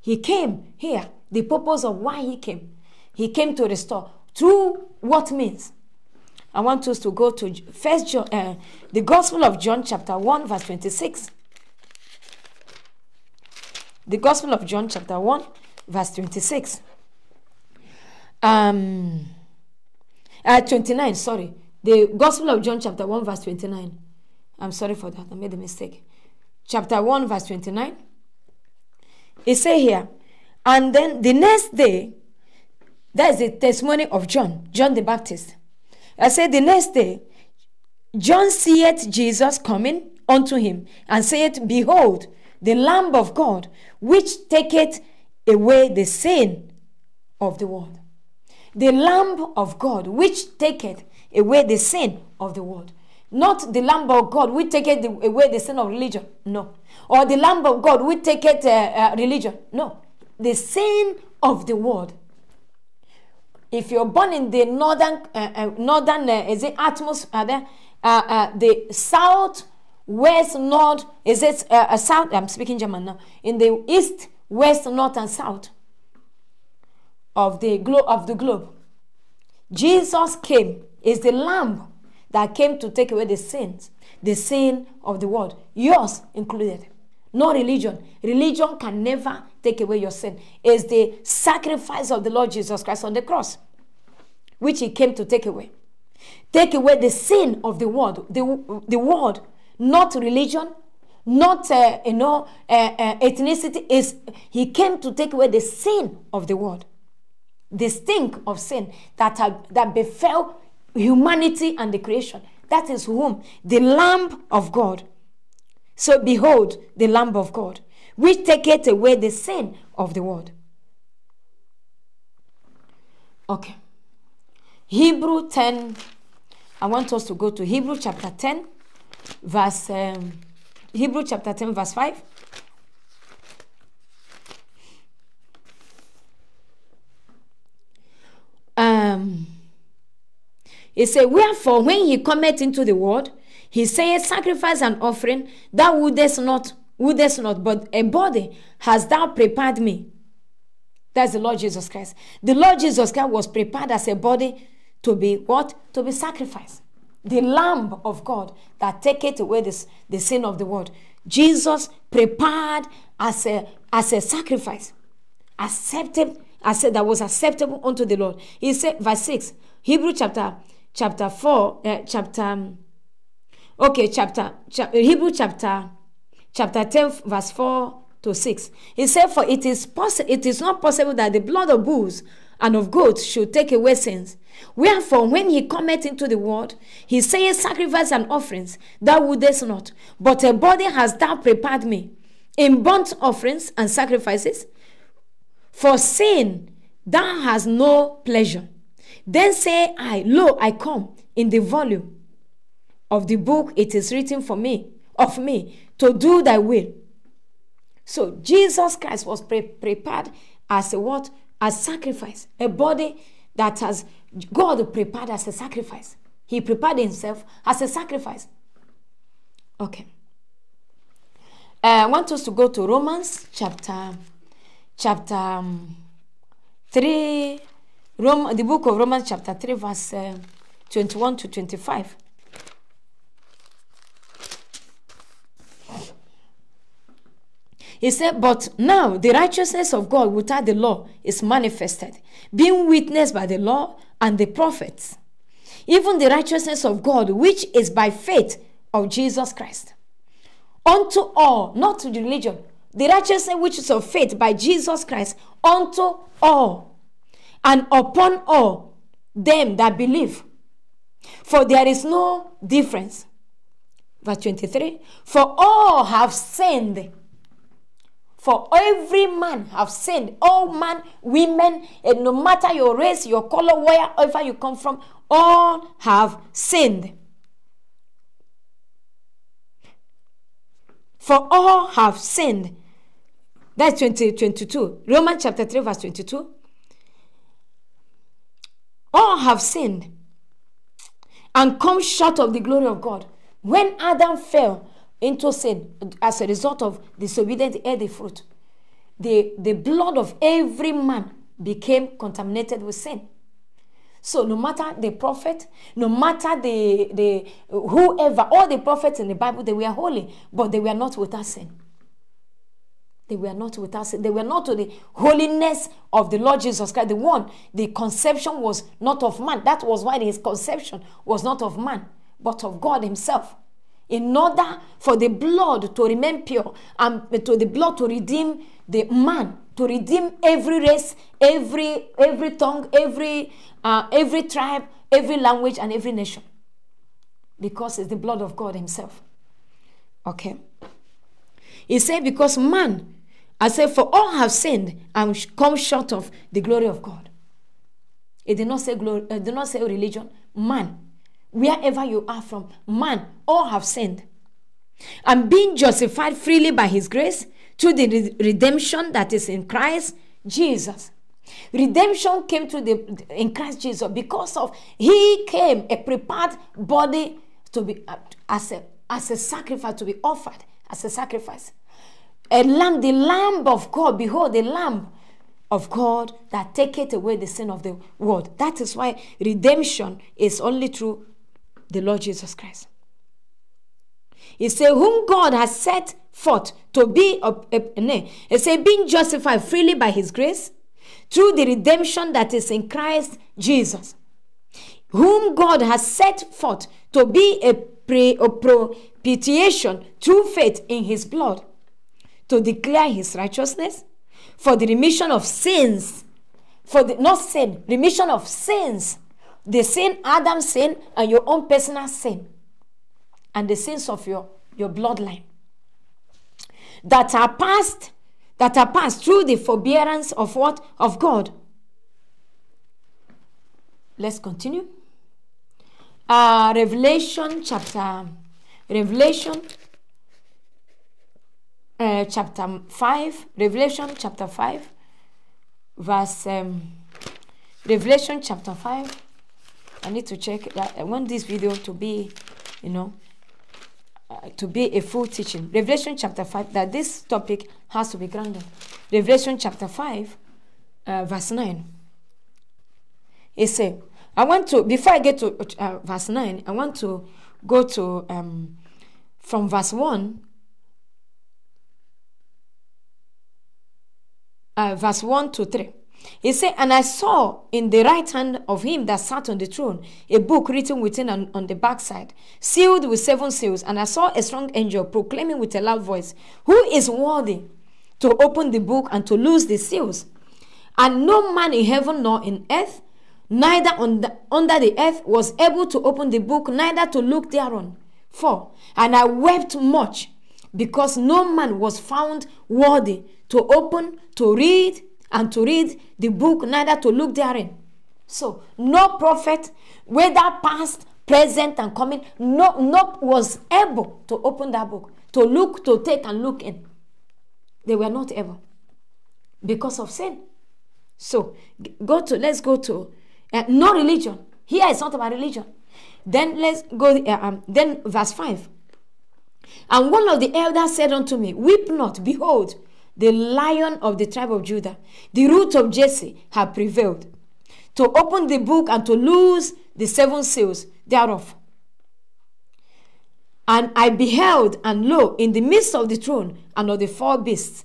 he came here. The purpose of why he came. He came to restore. Through what means? I want us to go to First John, uh, the Gospel of John, chapter 1, verse 26. The Gospel of John, chapter 1, verse 26. Um, uh, 29, sorry. The Gospel of John, chapter 1, verse 29. I'm sorry for that. I made a mistake. Chapter 1, verse 29. It say here, and then the next day, that is the testimony of John, John the Baptist. I said, the next day, John seeth Jesus coming unto him, and saith, Behold, the Lamb of God, which taketh away the sin of the world. The Lamb of God, which taketh away the sin of the world. Not the Lamb of God, which taketh away the sin of religion. No. Or the Lamb of God, which taketh uh, uh, religion. No. The sin of the world. If you're born in the northern, uh, uh northern, uh, is it atmosphere, uh, the south west, north, is it uh, uh, south? I'm speaking German now. In the east, west, north, and south of the globe of the globe. Jesus came, is the lamb that came to take away the sins, the sin of the world, yours included. No religion. Religion can never take away your sin. is the sacrifice of the Lord Jesus Christ on the cross, which he came to take away. Take away the sin of the world. The, the world not religion, not uh, you know uh, uh, ethnicity. Is he came to take away the sin of the world, the stink of sin that had, that befell humanity and the creation. That is whom the Lamb of God. So behold, the Lamb of God, which taketh away the sin of the world. Okay. Hebrew 10. I want us to go to Hebrew chapter 10 verse um, Hebrew chapter 10 verse 5 um it said wherefore when he cometh into the world He says, Sacrifice and offering, thou wouldest not, wouldest not, but a body has thou prepared me. That's the Lord Jesus Christ. The Lord Jesus Christ was prepared as a body to be what? To be sacrificed. The Lamb of God that taketh away this, the sin of the world. Jesus prepared as a, as a sacrifice. Accepted, I said that was acceptable unto the Lord. He said, verse 6, Hebrew chapter chapter 4, uh, chapter okay, chapter, chapter Hebrew chapter chapter 10, verse 4 to 6. He said, For it is possible it is not possible that the blood of bulls and of goats should take away sins. Wherefore, when he cometh into the world, he saith, Sacrifice and offerings thou wouldest not, but a body hast thou prepared me, in burnt offerings and sacrifices. For sin thou hast no pleasure. Then say I, Lo, I come in the volume of the book it is written for me, of me, to do thy will. So Jesus Christ was pre- prepared as a what? As sacrifice, a body that has God prepared as a sacrifice. He prepared himself as a sacrifice. Okay. Uh, I want us to go to Romans chapter chapter um, 3 Rome, the book of Romans chapter 3 verse uh, 21 to 25. He said, But now the righteousness of God without the law is manifested, being witnessed by the law and the prophets. Even the righteousness of God, which is by faith of Jesus Christ. Unto all, not to the religion, the righteousness which is of faith by Jesus Christ, unto all, and upon all them that believe. For there is no difference. Verse 23 For all have sinned for every man have sinned. All man, women, and no matter your race, your color, wherever you come from, all have sinned. For all have sinned. That's 20, 22. Romans chapter 3, verse 22. All have sinned and come short of the glory of God. When Adam fell, into sin as a result of disobedience ate the fruit. The, the blood of every man became contaminated with sin. So no matter the prophet, no matter the, the whoever, all the prophets in the Bible, they were holy, but they were not without sin. They were not without sin. They were not to the holiness of the Lord Jesus Christ. The one, the conception was not of man. That was why his conception was not of man, but of God himself in order for the blood to remain pure and to the blood to redeem the man to redeem every race every every tongue every uh, every tribe every language and every nation. Because it's the blood of god himself. Okay. He said because man i said for all have sinned and come short of the glory of god. It did not say glory it did not say religion. Man wherever you are from, man, all have sinned. And being justified freely by his grace through the redemption that is in Christ Jesus. Redemption came to the in Christ Jesus because of he came a prepared body to be as a as a sacrifice to be offered as a sacrifice. A lamb, the lamb of God, behold, the lamb of God that taketh away the sin of the world. That is why redemption is only through the Lord Jesus Christ. He said, Whom God has set forth to be, he said, being justified freely by his grace through the redemption that is in Christ Jesus. Whom God has set forth to be a, pre, a propitiation through faith in his blood to declare his righteousness for the remission of sins. For the not sin, remission of sins the sin Adam's sin and your own personal sin and the sins of your, your bloodline that are passed that are passed through the forbearance of what of God. Let's continue. Uh, Revelation chapter Revelation uh, chapter 5 Revelation chapter 5 verse um, Revelation chapter 5 I need to check that. I want this video to be, you know, uh, to be a full teaching. Revelation chapter 5, that this topic has to be grounded. Revelation chapter 5, uh, verse 9. It says, I want to, before I get to uh, verse 9, I want to go to um, from verse 1, uh, verse 1 to 3. He said, And I saw in the right hand of him that sat on the throne a book written within and on the backside, sealed with seven seals. And I saw a strong angel proclaiming with a loud voice, Who is worthy to open the book and to loose the seals? And no man in heaven nor in earth, neither on the, under the earth, was able to open the book, neither to look thereon. For, And I wept much because no man was found worthy to open, to read, and to read the book, neither to look therein. So, no prophet, whether past, present, and coming, no, no was able to open that book, to look, to take, and look in. They were not able because of sin. So, go to, let's go to uh, no religion. Here it's not about religion. Then let's go, uh, um, then verse 5. And one of the elders said unto me, Weep not, behold, the lion of the tribe of Judah, the root of Jesse, have prevailed to open the book and to loose the seven seals thereof. And I beheld, and lo, in the midst of the throne and of the four beasts,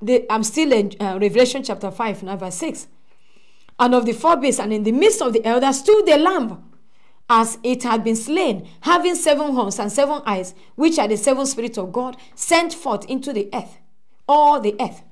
the, I'm still in uh, Revelation chapter 5, now verse 6. And of the four beasts, and in the midst of the elders stood the lamb, as it had been slain, having seven horns and seven eyes, which are the seven spirits of God, sent forth into the earth all the earth.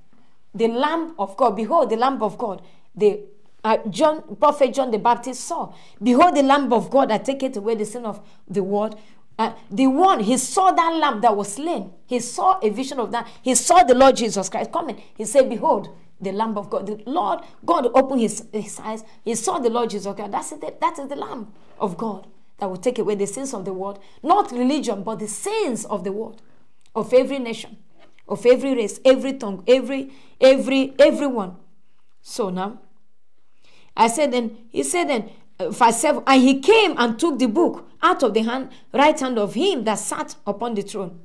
The Lamb of God, behold, the Lamb of God. The uh, John, Prophet John the Baptist saw, behold, the Lamb of God that taketh away the sin of the world. Uh, the one he saw that lamb that was slain. He saw a vision of that. He saw the Lord Jesus Christ coming. He said, Behold, the Lamb of God. The Lord God opened his, his eyes. He saw the Lord Jesus Christ. That's it. That is the Lamb of God that will take away the sins of the world. Not religion, but the sins of the world, of every nation of every race, every tongue, every, every, everyone. So now, I said then, he said then, uh, verse 7, and he came and took the book out of the hand, right hand of him that sat upon the throne.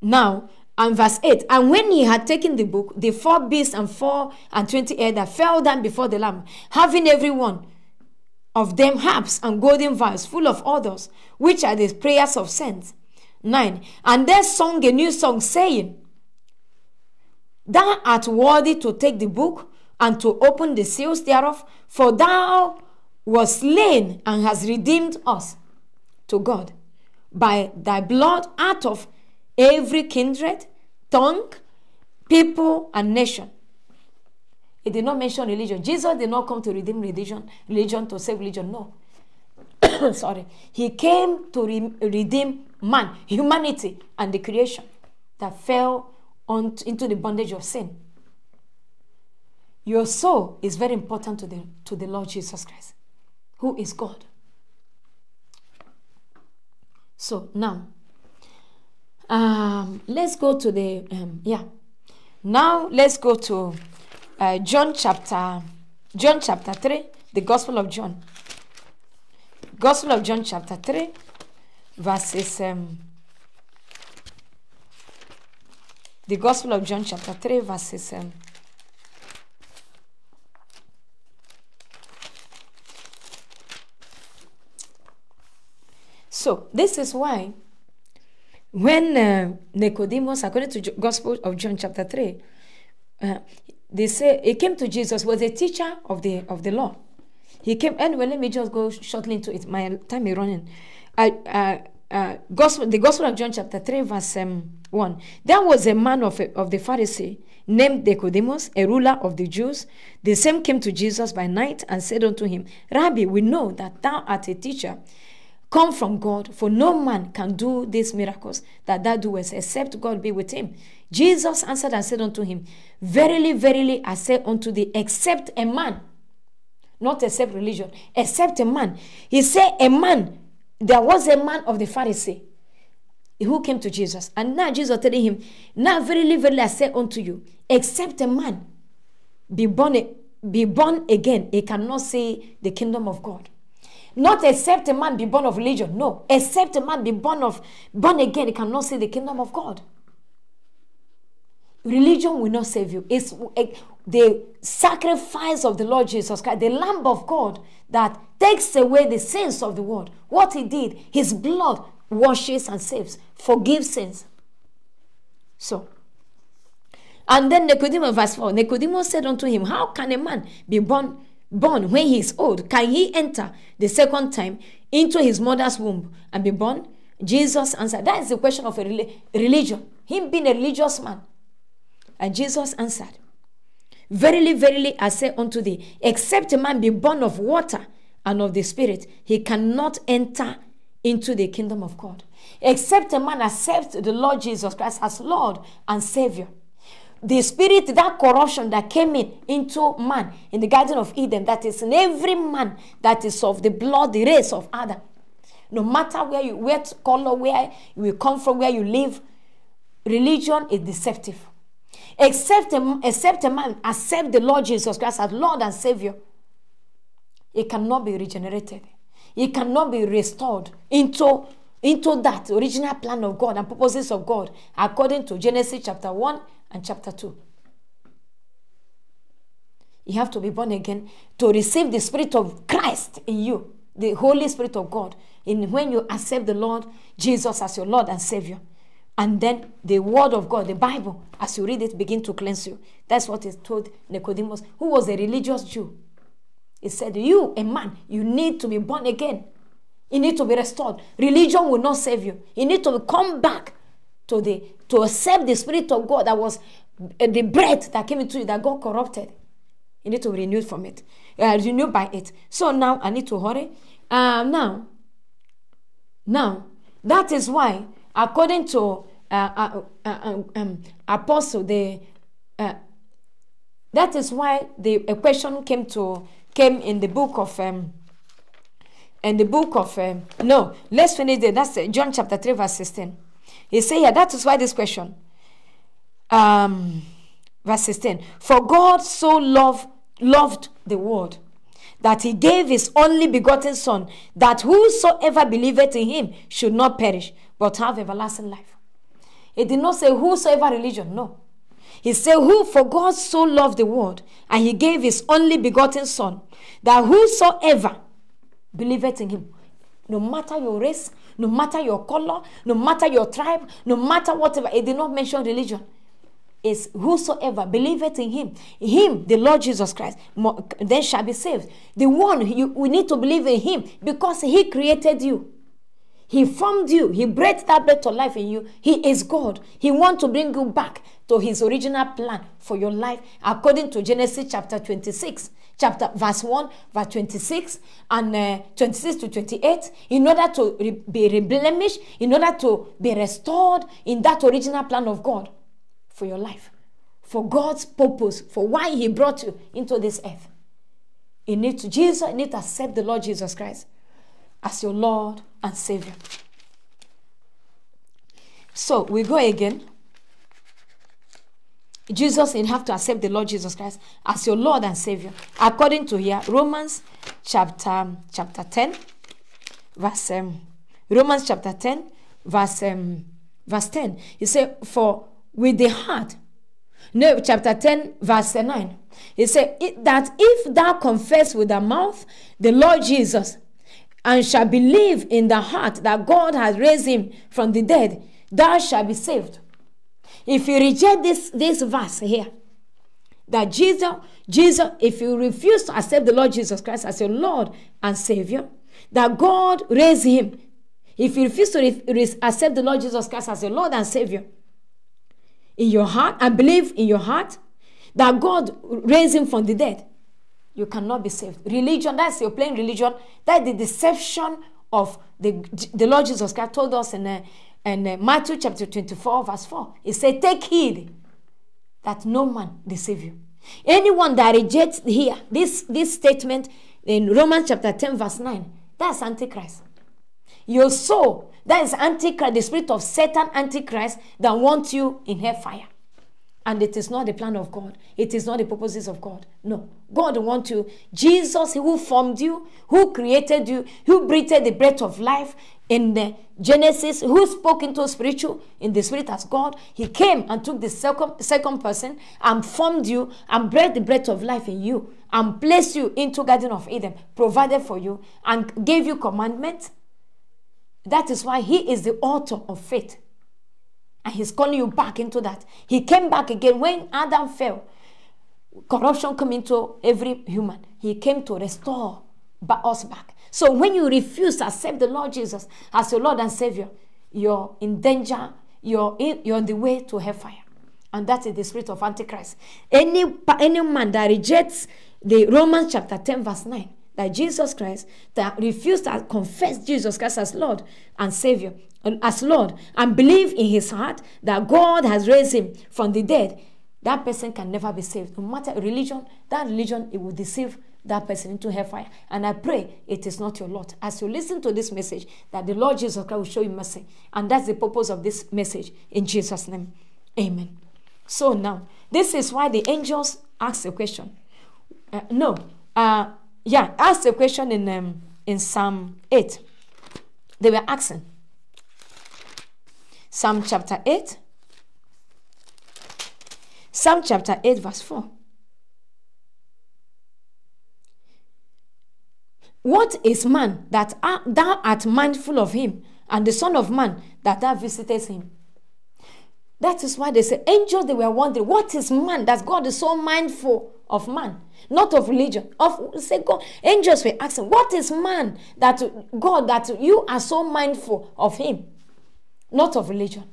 Now, and verse 8, and when he had taken the book, the four beasts and four and twenty elders fell down before the Lamb, having every one of them harps and golden vials full of odors, which are the prayers of saints. 9. And they sung a new song, saying, Thou art worthy to take the book and to open the seals thereof, for thou wast slain and hast redeemed us to God by thy blood out of every kindred, tongue, people, and nation. he did not mention religion. Jesus did not come to redeem religion, religion to save religion. No. [coughs] Sorry. He came to re- redeem man, humanity, and the creation that fell on, into the bondage of sin. Your soul is very important to the, to the Lord Jesus Christ, who is God. So now, um, let's go to the, um, yeah. Now let's go to uh, John chapter, John chapter 3, the Gospel of John. Gospel of John chapter 3 verses um, the Gospel of John chapter 3 verses um, So this is why when uh, Nicodemus, according to Gospel of John chapter 3, uh, they say he came to Jesus, was a teacher of the of the law. He came anyway. Let me just go shortly into it. My time is running uh, uh, gospel, the Gospel of John, chapter 3, verse um, 1. There was a man of, of the Pharisee named Nicodemus, a ruler of the Jews. The same came to Jesus by night and said unto him, Rabbi, we know that thou art a teacher, come from God, for no man can do these miracles that thou doest, except God be with him. Jesus answered and said unto him, Verily, verily, I say unto thee, except a man, not except religion, except a man. He said, A man there was a man of the Pharisee who came to Jesus. And now Jesus telling him, Now verily, verily, I say unto you, except a man be born, be born again, he cannot see the kingdom of God. Not except a man be born of religion. No. Except a man be born of born again, he cannot see the kingdom of God. Religion will not save you. It's eh, the sacrifice of the Lord Jesus Christ, the Lamb of God that takes away the sins of the world. What he did, his blood washes and saves, forgives sins. So, and then Nicodemus, verse 4 Nicodemus said unto him, How can a man be born, born when he is old? Can he enter the second time into his mother's womb and be born? Jesus answered, That is the question of a religion. Him being a religious man. And Jesus answered, Verily, verily, I say unto thee, except a man be born of water and of the Spirit, he cannot enter into the kingdom of God. Except a man accept the Lord Jesus Christ as Lord and Savior. The spirit, that corruption that came in into man in the Garden of Eden, that is in every man that is of the blood, the race of Adam. No matter where you, where color, where you come from, where you live, religion is deceptive. Except a, except a man accept the Lord Jesus Christ as Lord and Savior, he cannot be regenerated. He cannot be restored into into that original plan of God and purposes of God according to Genesis chapter 1 and chapter 2. You have to be born again to receive the Spirit of Christ in you, the Holy Spirit of God. In when you accept the Lord Jesus as your Lord and Savior. And then the Word of God, the Bible, as you read it, begin to cleanse you. That's what he told Nicodemus, who was a religious Jew. He said, You, a man, you need to be born again. You need to be restored. Religion will not save you. You need to come back to the to accept the spirit of God that was uh, the breath that came into you that God corrupted. You need to be renewed from it, uh, renewed by it. So now I need to hurry. Uh, now, now that is why, according to uh, uh, uh um, um, Apostle, the that is why the equation came to came in the book of um, in the book of um, no let's finish there that's uh, john chapter 3 verse 16 he say here that is why this question um verse 16 for god so loved loved the world that he gave his only begotten son that whosoever believeth in him should not perish but have everlasting life he did not say whosoever religion no he said, Who for God so loved the world, and he gave his only begotten Son, that whosoever believeth in him, no matter your race, no matter your color, no matter your tribe, no matter whatever, it did not mention religion. Is whosoever believeth in him, him, the Lord Jesus Christ, then shall be saved. The one you, we need to believe in him because he created you. He formed you. He breathed that breath of life in you. He is God. He wants to bring you back to his original plan for your life according to Genesis chapter 26, chapter verse 1, verse 26 and uh, 26 to 28 in order to re- be reblemished, in order to be restored in that original plan of God for your life, for God's purpose, for why he brought you into this earth. You need to Jesus, you need to accept the Lord Jesus Christ as your Lord and Savior. So we go again. Jesus, you have to accept the Lord Jesus Christ as your Lord and Savior. According to here, Romans chapter chapter 10, verse um, Romans chapter 10, verse um, verse 10. He said, For with the heart, no, chapter 10, verse 9. He said that if thou confess with the mouth the Lord Jesus and shall believe in the heart that God has raised him from the dead, thou shalt be saved. If you reject this, this verse here, that Jesus, Jesus, if you refuse to accept the Lord Jesus Christ as your Lord and Savior, that God raised him. If you refuse to re- accept the Lord Jesus Christ as your Lord and Savior in your heart and believe in your heart that God raised him from the dead, you cannot be saved. Religion, that's your plain religion. That's the deception of the, the Lord Jesus Christ told us in, uh, in uh, Matthew chapter 24, verse 4. He said, Take heed that no man deceive you. Anyone that rejects here, this, this statement in Romans chapter 10, verse 9, that's Antichrist. Your soul, that is Antichrist, the spirit of Satan, Antichrist, that wants you in hellfire. And it is not the plan of God. It is not the purposes of God. No. God wants you. Jesus, who formed you, who created you, who breathed the breath of life in the Genesis, who spoke into spiritual in the spirit as God, He came and took the second, second person and formed you and breathed the breath of life in you and placed you into Garden of Eden, provided for you and gave you commandments. That is why He is the author of faith. And he's calling you back into that. He came back again when Adam fell. Corruption came into every human. He came to restore us back. So when you refuse to accept the Lord Jesus as your Lord and Savior, you're in danger. You're, in, you're on the way to hellfire. And that is the spirit of Antichrist. Any, any man that rejects the Romans chapter 10, verse 9, that Jesus Christ, that refused to confess Jesus Christ as Lord and Savior, as Lord and believe in his heart that God has raised him from the dead, that person can never be saved. No matter religion, that religion it will deceive that person into hellfire. And I pray it is not your lot. As you listen to this message, that the Lord Jesus Christ will show you mercy. And that's the purpose of this message in Jesus' name. Amen. So now, this is why the angels ask a question. Uh, no, uh, yeah, ask a question in um, in Psalm 8. They were asking, Psalm chapter 8. Psalm chapter 8, verse 4. What is man that thou art mindful of him, and the Son of Man that thou visitest him? That is why they say angels they were wondering, what is man that God is so mindful of man, not of religion. Of say God, angels were asking, what is man that God that you are so mindful of him? not of religion.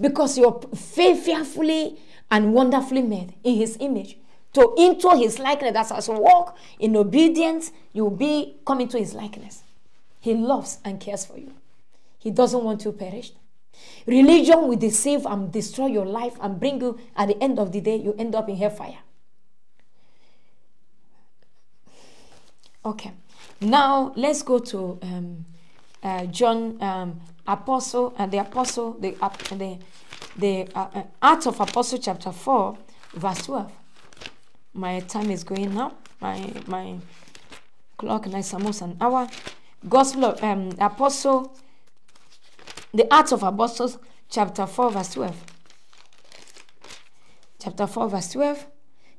Because you're fearfully and wonderfully made in his image. To into his likeness, that's as walk in obedience, you'll be coming to his likeness. He loves and cares for you. He doesn't want you perished. Religion will deceive and destroy your life and bring you, at the end of the day, you end up in hellfire. Okay, now let's go to um, uh, John um, apostle and uh, the apostle the uh, the the uh, Acts of Apostle chapter four verse twelve. My time is going now. My my clock is almost an hour. Gospel of um, Apostle, the Acts of Apostles chapter four verse twelve. Chapter four verse twelve.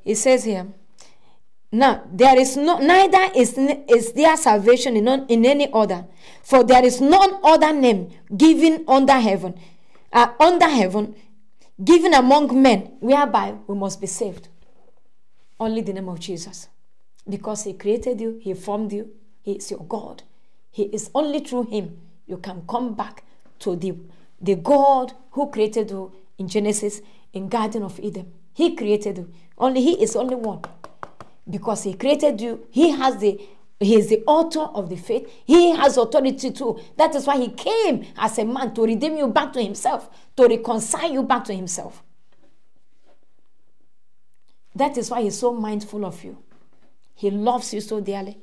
It says here. Now there is no neither is is there salvation in, in any other, for there is none other name given under heaven, uh, under heaven, given among men, whereby we must be saved. Only the name of Jesus, because He created you, He formed you, He is your God. He is only through Him you can come back to the the God who created you in Genesis in Garden of Eden. He created you. Only He is only one. Because he created you he has the he is the author of the faith. He has authority too. That is why he came as a man to redeem you back to himself to reconcile you back to himself. That is why he's so mindful of you. He loves you so dearly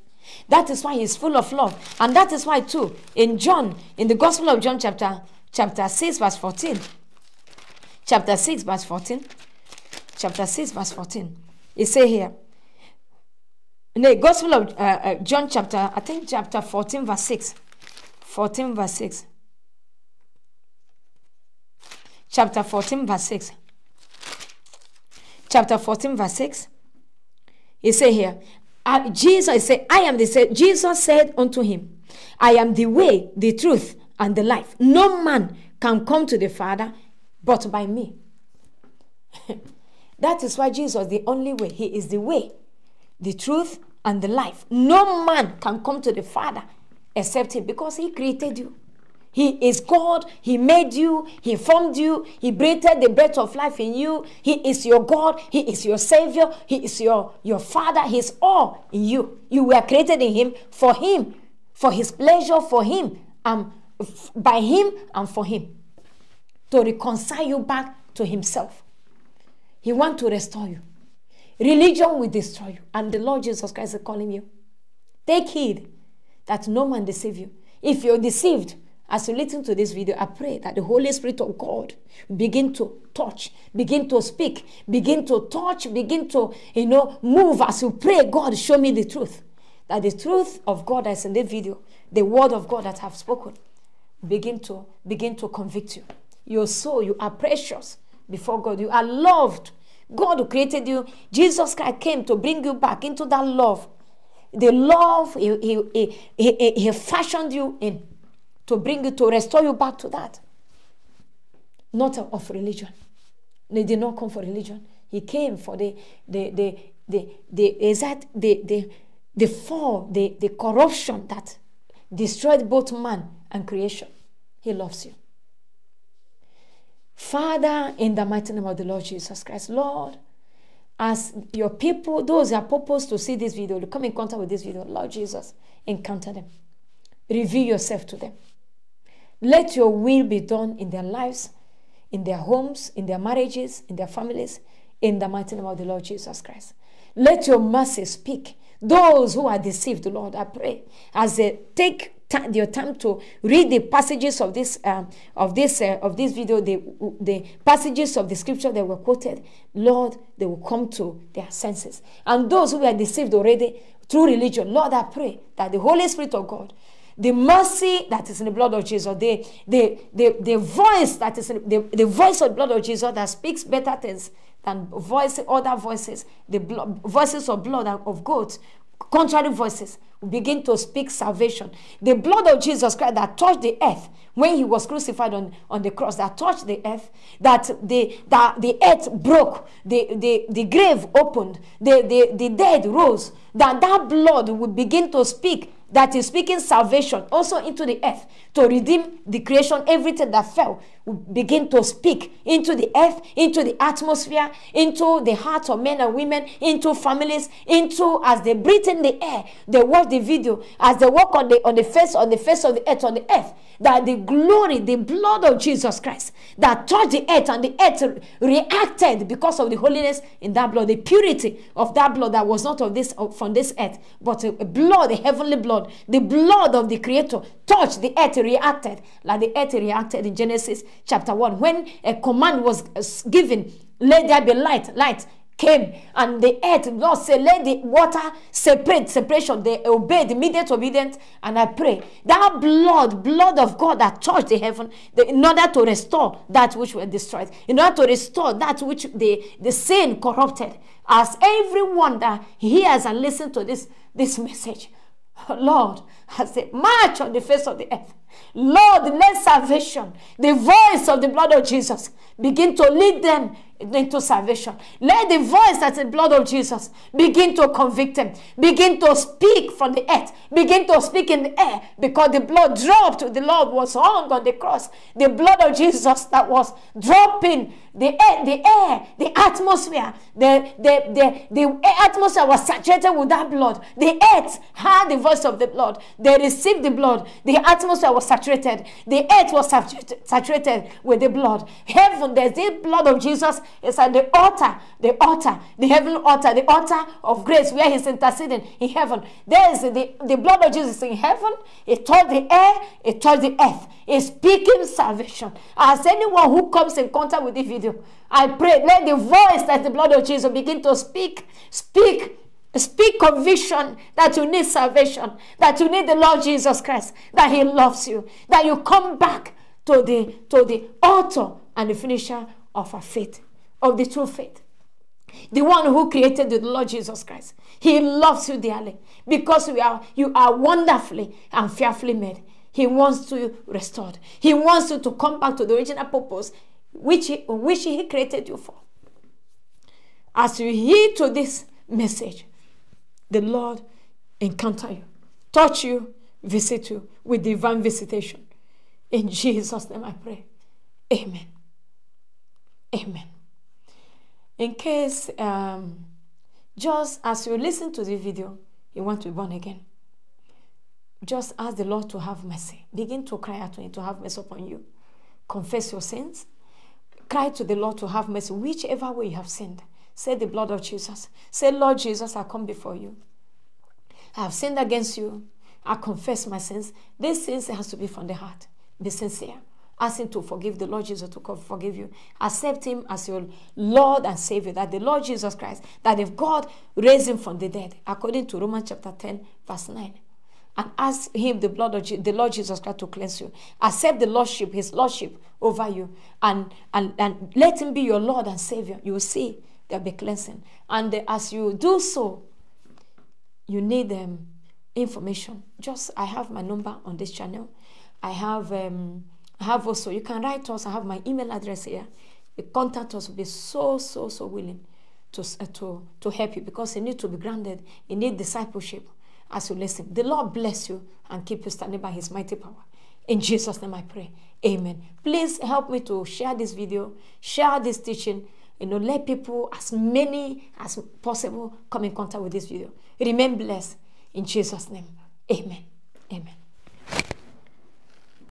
that is why he's full of love and that is why too in john in the gospel of john chapter chapter 6 verse 14 chapter 6 verse 14 chapter 6 verse 14 it say here in the Gospel of uh, uh, John, chapter, I think chapter 14, verse 6. 14, verse 6. Chapter 14, verse 6. Chapter 14, verse 6. He say here, uh, Jesus said, I am the same. Jesus said unto him, I am the way, the truth, and the life. No man can come to the Father but by me. [laughs] that is why Jesus the only way. He is the way the truth, and the life. No man can come to the Father except Him because He created you. He is God. He made you. He formed you. He breathed the breath of life in you. He is your God. He is your Savior. He is your, your Father. He is all in you. You were created in Him for Him, for His pleasure, for Him, and by Him and for Him. To reconcile you back to Himself. He wants to restore you. Religion will destroy you. And the Lord Jesus Christ is calling you. Take heed that no man deceive you. If you're deceived as you listen to this video, I pray that the Holy Spirit of God begin to touch, begin to speak, begin to touch, begin to, you know, move as you pray. God, show me the truth. That the truth of God that's in the video, the word of God that I've spoken, begin to begin to convict you. Your soul, you are precious before God. You are loved. God who created you, Jesus Christ came to bring you back into that love. The love he, he, he, he, he fashioned you in to bring you, to restore you back to that. Not of religion. He did not come for religion. He came for the, the, the, the, the, that the, the, the fall, the, the corruption that destroyed both man and creation. He loves you. Father, in the mighty name of the Lord Jesus Christ, Lord, as your people, those are purpose to see this video, to come in contact with this video, Lord Jesus, encounter them. Reveal yourself to them. Let your will be done in their lives, in their homes, in their marriages, in their families, in the mighty name of the Lord Jesus Christ. Let your mercy speak. Those who are deceived, Lord, I pray, as they take your time to read the passages of this um, of this uh, of this video, the the passages of the scripture that were quoted, Lord, they will come to their senses. And those who were deceived already through religion, Lord, I pray that the Holy Spirit of God the mercy that is in the blood of Jesus, the, the, the, the voice that is in the, the voice of the blood of Jesus that speaks better things than voice, other voices, the blood, voices of blood of goats, contrary voices begin to speak salvation. The blood of Jesus Christ that touched the earth when he was crucified on, on the cross, that touched the earth, that the, that the earth broke, the, the, the grave opened, the, the, the dead rose, that that blood would begin to speak that is speaking salvation also into the earth to redeem the creation, everything that fell will begin to speak into the earth, into the atmosphere, into the hearts of men and women, into families, into as they breathe in the air, they watch the video, as they walk on the on the face on the face of the earth on the earth, that the glory, the blood of Jesus Christ that touched the earth and the earth reacted because of the holiness in that blood, the purity of that blood that was not of this from this earth, but a, blood, a heavenly blood, the blood of the Creator touched the earth, reacted like the earth reacted in Genesis chapter 1 when a command was uh, given, let there be light, light came and the earth Lord said let the water separate separation. They obeyed immediate obedience and I pray that blood blood of God that touched the heaven the, in order to restore that which were destroyed in order to restore that which the the sin corrupted as everyone that hears and listens to this this message [laughs] Lord as they march on the face of the earth Lord, let salvation, the voice of the blood of Jesus, begin to lead them into salvation. Let the voice that's the blood of Jesus begin to convict them, begin to speak from the earth, begin to speak in the air because the blood dropped, the Lord was hung on the cross. The blood of Jesus that was dropping the air, the air, the atmosphere, the, the, the, the atmosphere was saturated with that blood. The earth had the voice of the blood. They received the blood. The atmosphere was saturated. The earth was saturated, saturated with the blood. Heaven, there's the blood of Jesus. It's at the altar, the altar, the heavenly altar, the altar of grace where he's interceding in heaven. There's the, the blood of Jesus in heaven. It touched the air, it touched the earth. It's speaking salvation. As anyone who comes in contact with the video, I pray, let the voice that the blood of Jesus begin to speak, speak Speak conviction that you need salvation, that you need the Lord Jesus Christ, that He loves you, that you come back to the, to the author and the finisher of our faith, of the true faith. The one who created the Lord Jesus Christ. He loves you dearly because we are, you are wonderfully and fearfully made. He wants to restore. He wants you to come back to the original purpose which he, which he created you for. As you heed to this message, the Lord encounter you, touch you, visit you with divine visitation. In Jesus' name I pray. Amen. Amen. In case, um, just as you listen to the video, you want to be born again, just ask the Lord to have mercy. Begin to cry out to Him to have mercy upon you. Confess your sins. Cry to the Lord to have mercy, whichever way you have sinned. Say the blood of Jesus. Say, Lord Jesus, I come before you. I have sinned against you. I confess my sins. These sins has to be from the heart. Be sincere. Ask Him to forgive the Lord Jesus to forgive you. Accept Him as your Lord and Savior. That the Lord Jesus Christ, that if God raised Him from the dead, according to Romans chapter 10, verse 9, and ask Him, the blood of the Lord Jesus Christ, to cleanse you. Accept the Lordship, His Lordship over you, and, and, and let Him be your Lord and Savior. You will see there'll be cleansing. And as you do so, you need um, information. Just, I have my number on this channel. I have. Um, I have also, you can write us. I have my email address here. You contact us. will be so, so, so willing to, uh, to, to help you because you need to be grounded. You need discipleship as you listen. The Lord bless you and keep you standing by his mighty power. In Jesus' name I pray. Amen. Please help me to share this video, share this teaching. You know, let people, as many as possible, come in contact with this video. Remain blessed. In Jesus' name. Amen. Amen.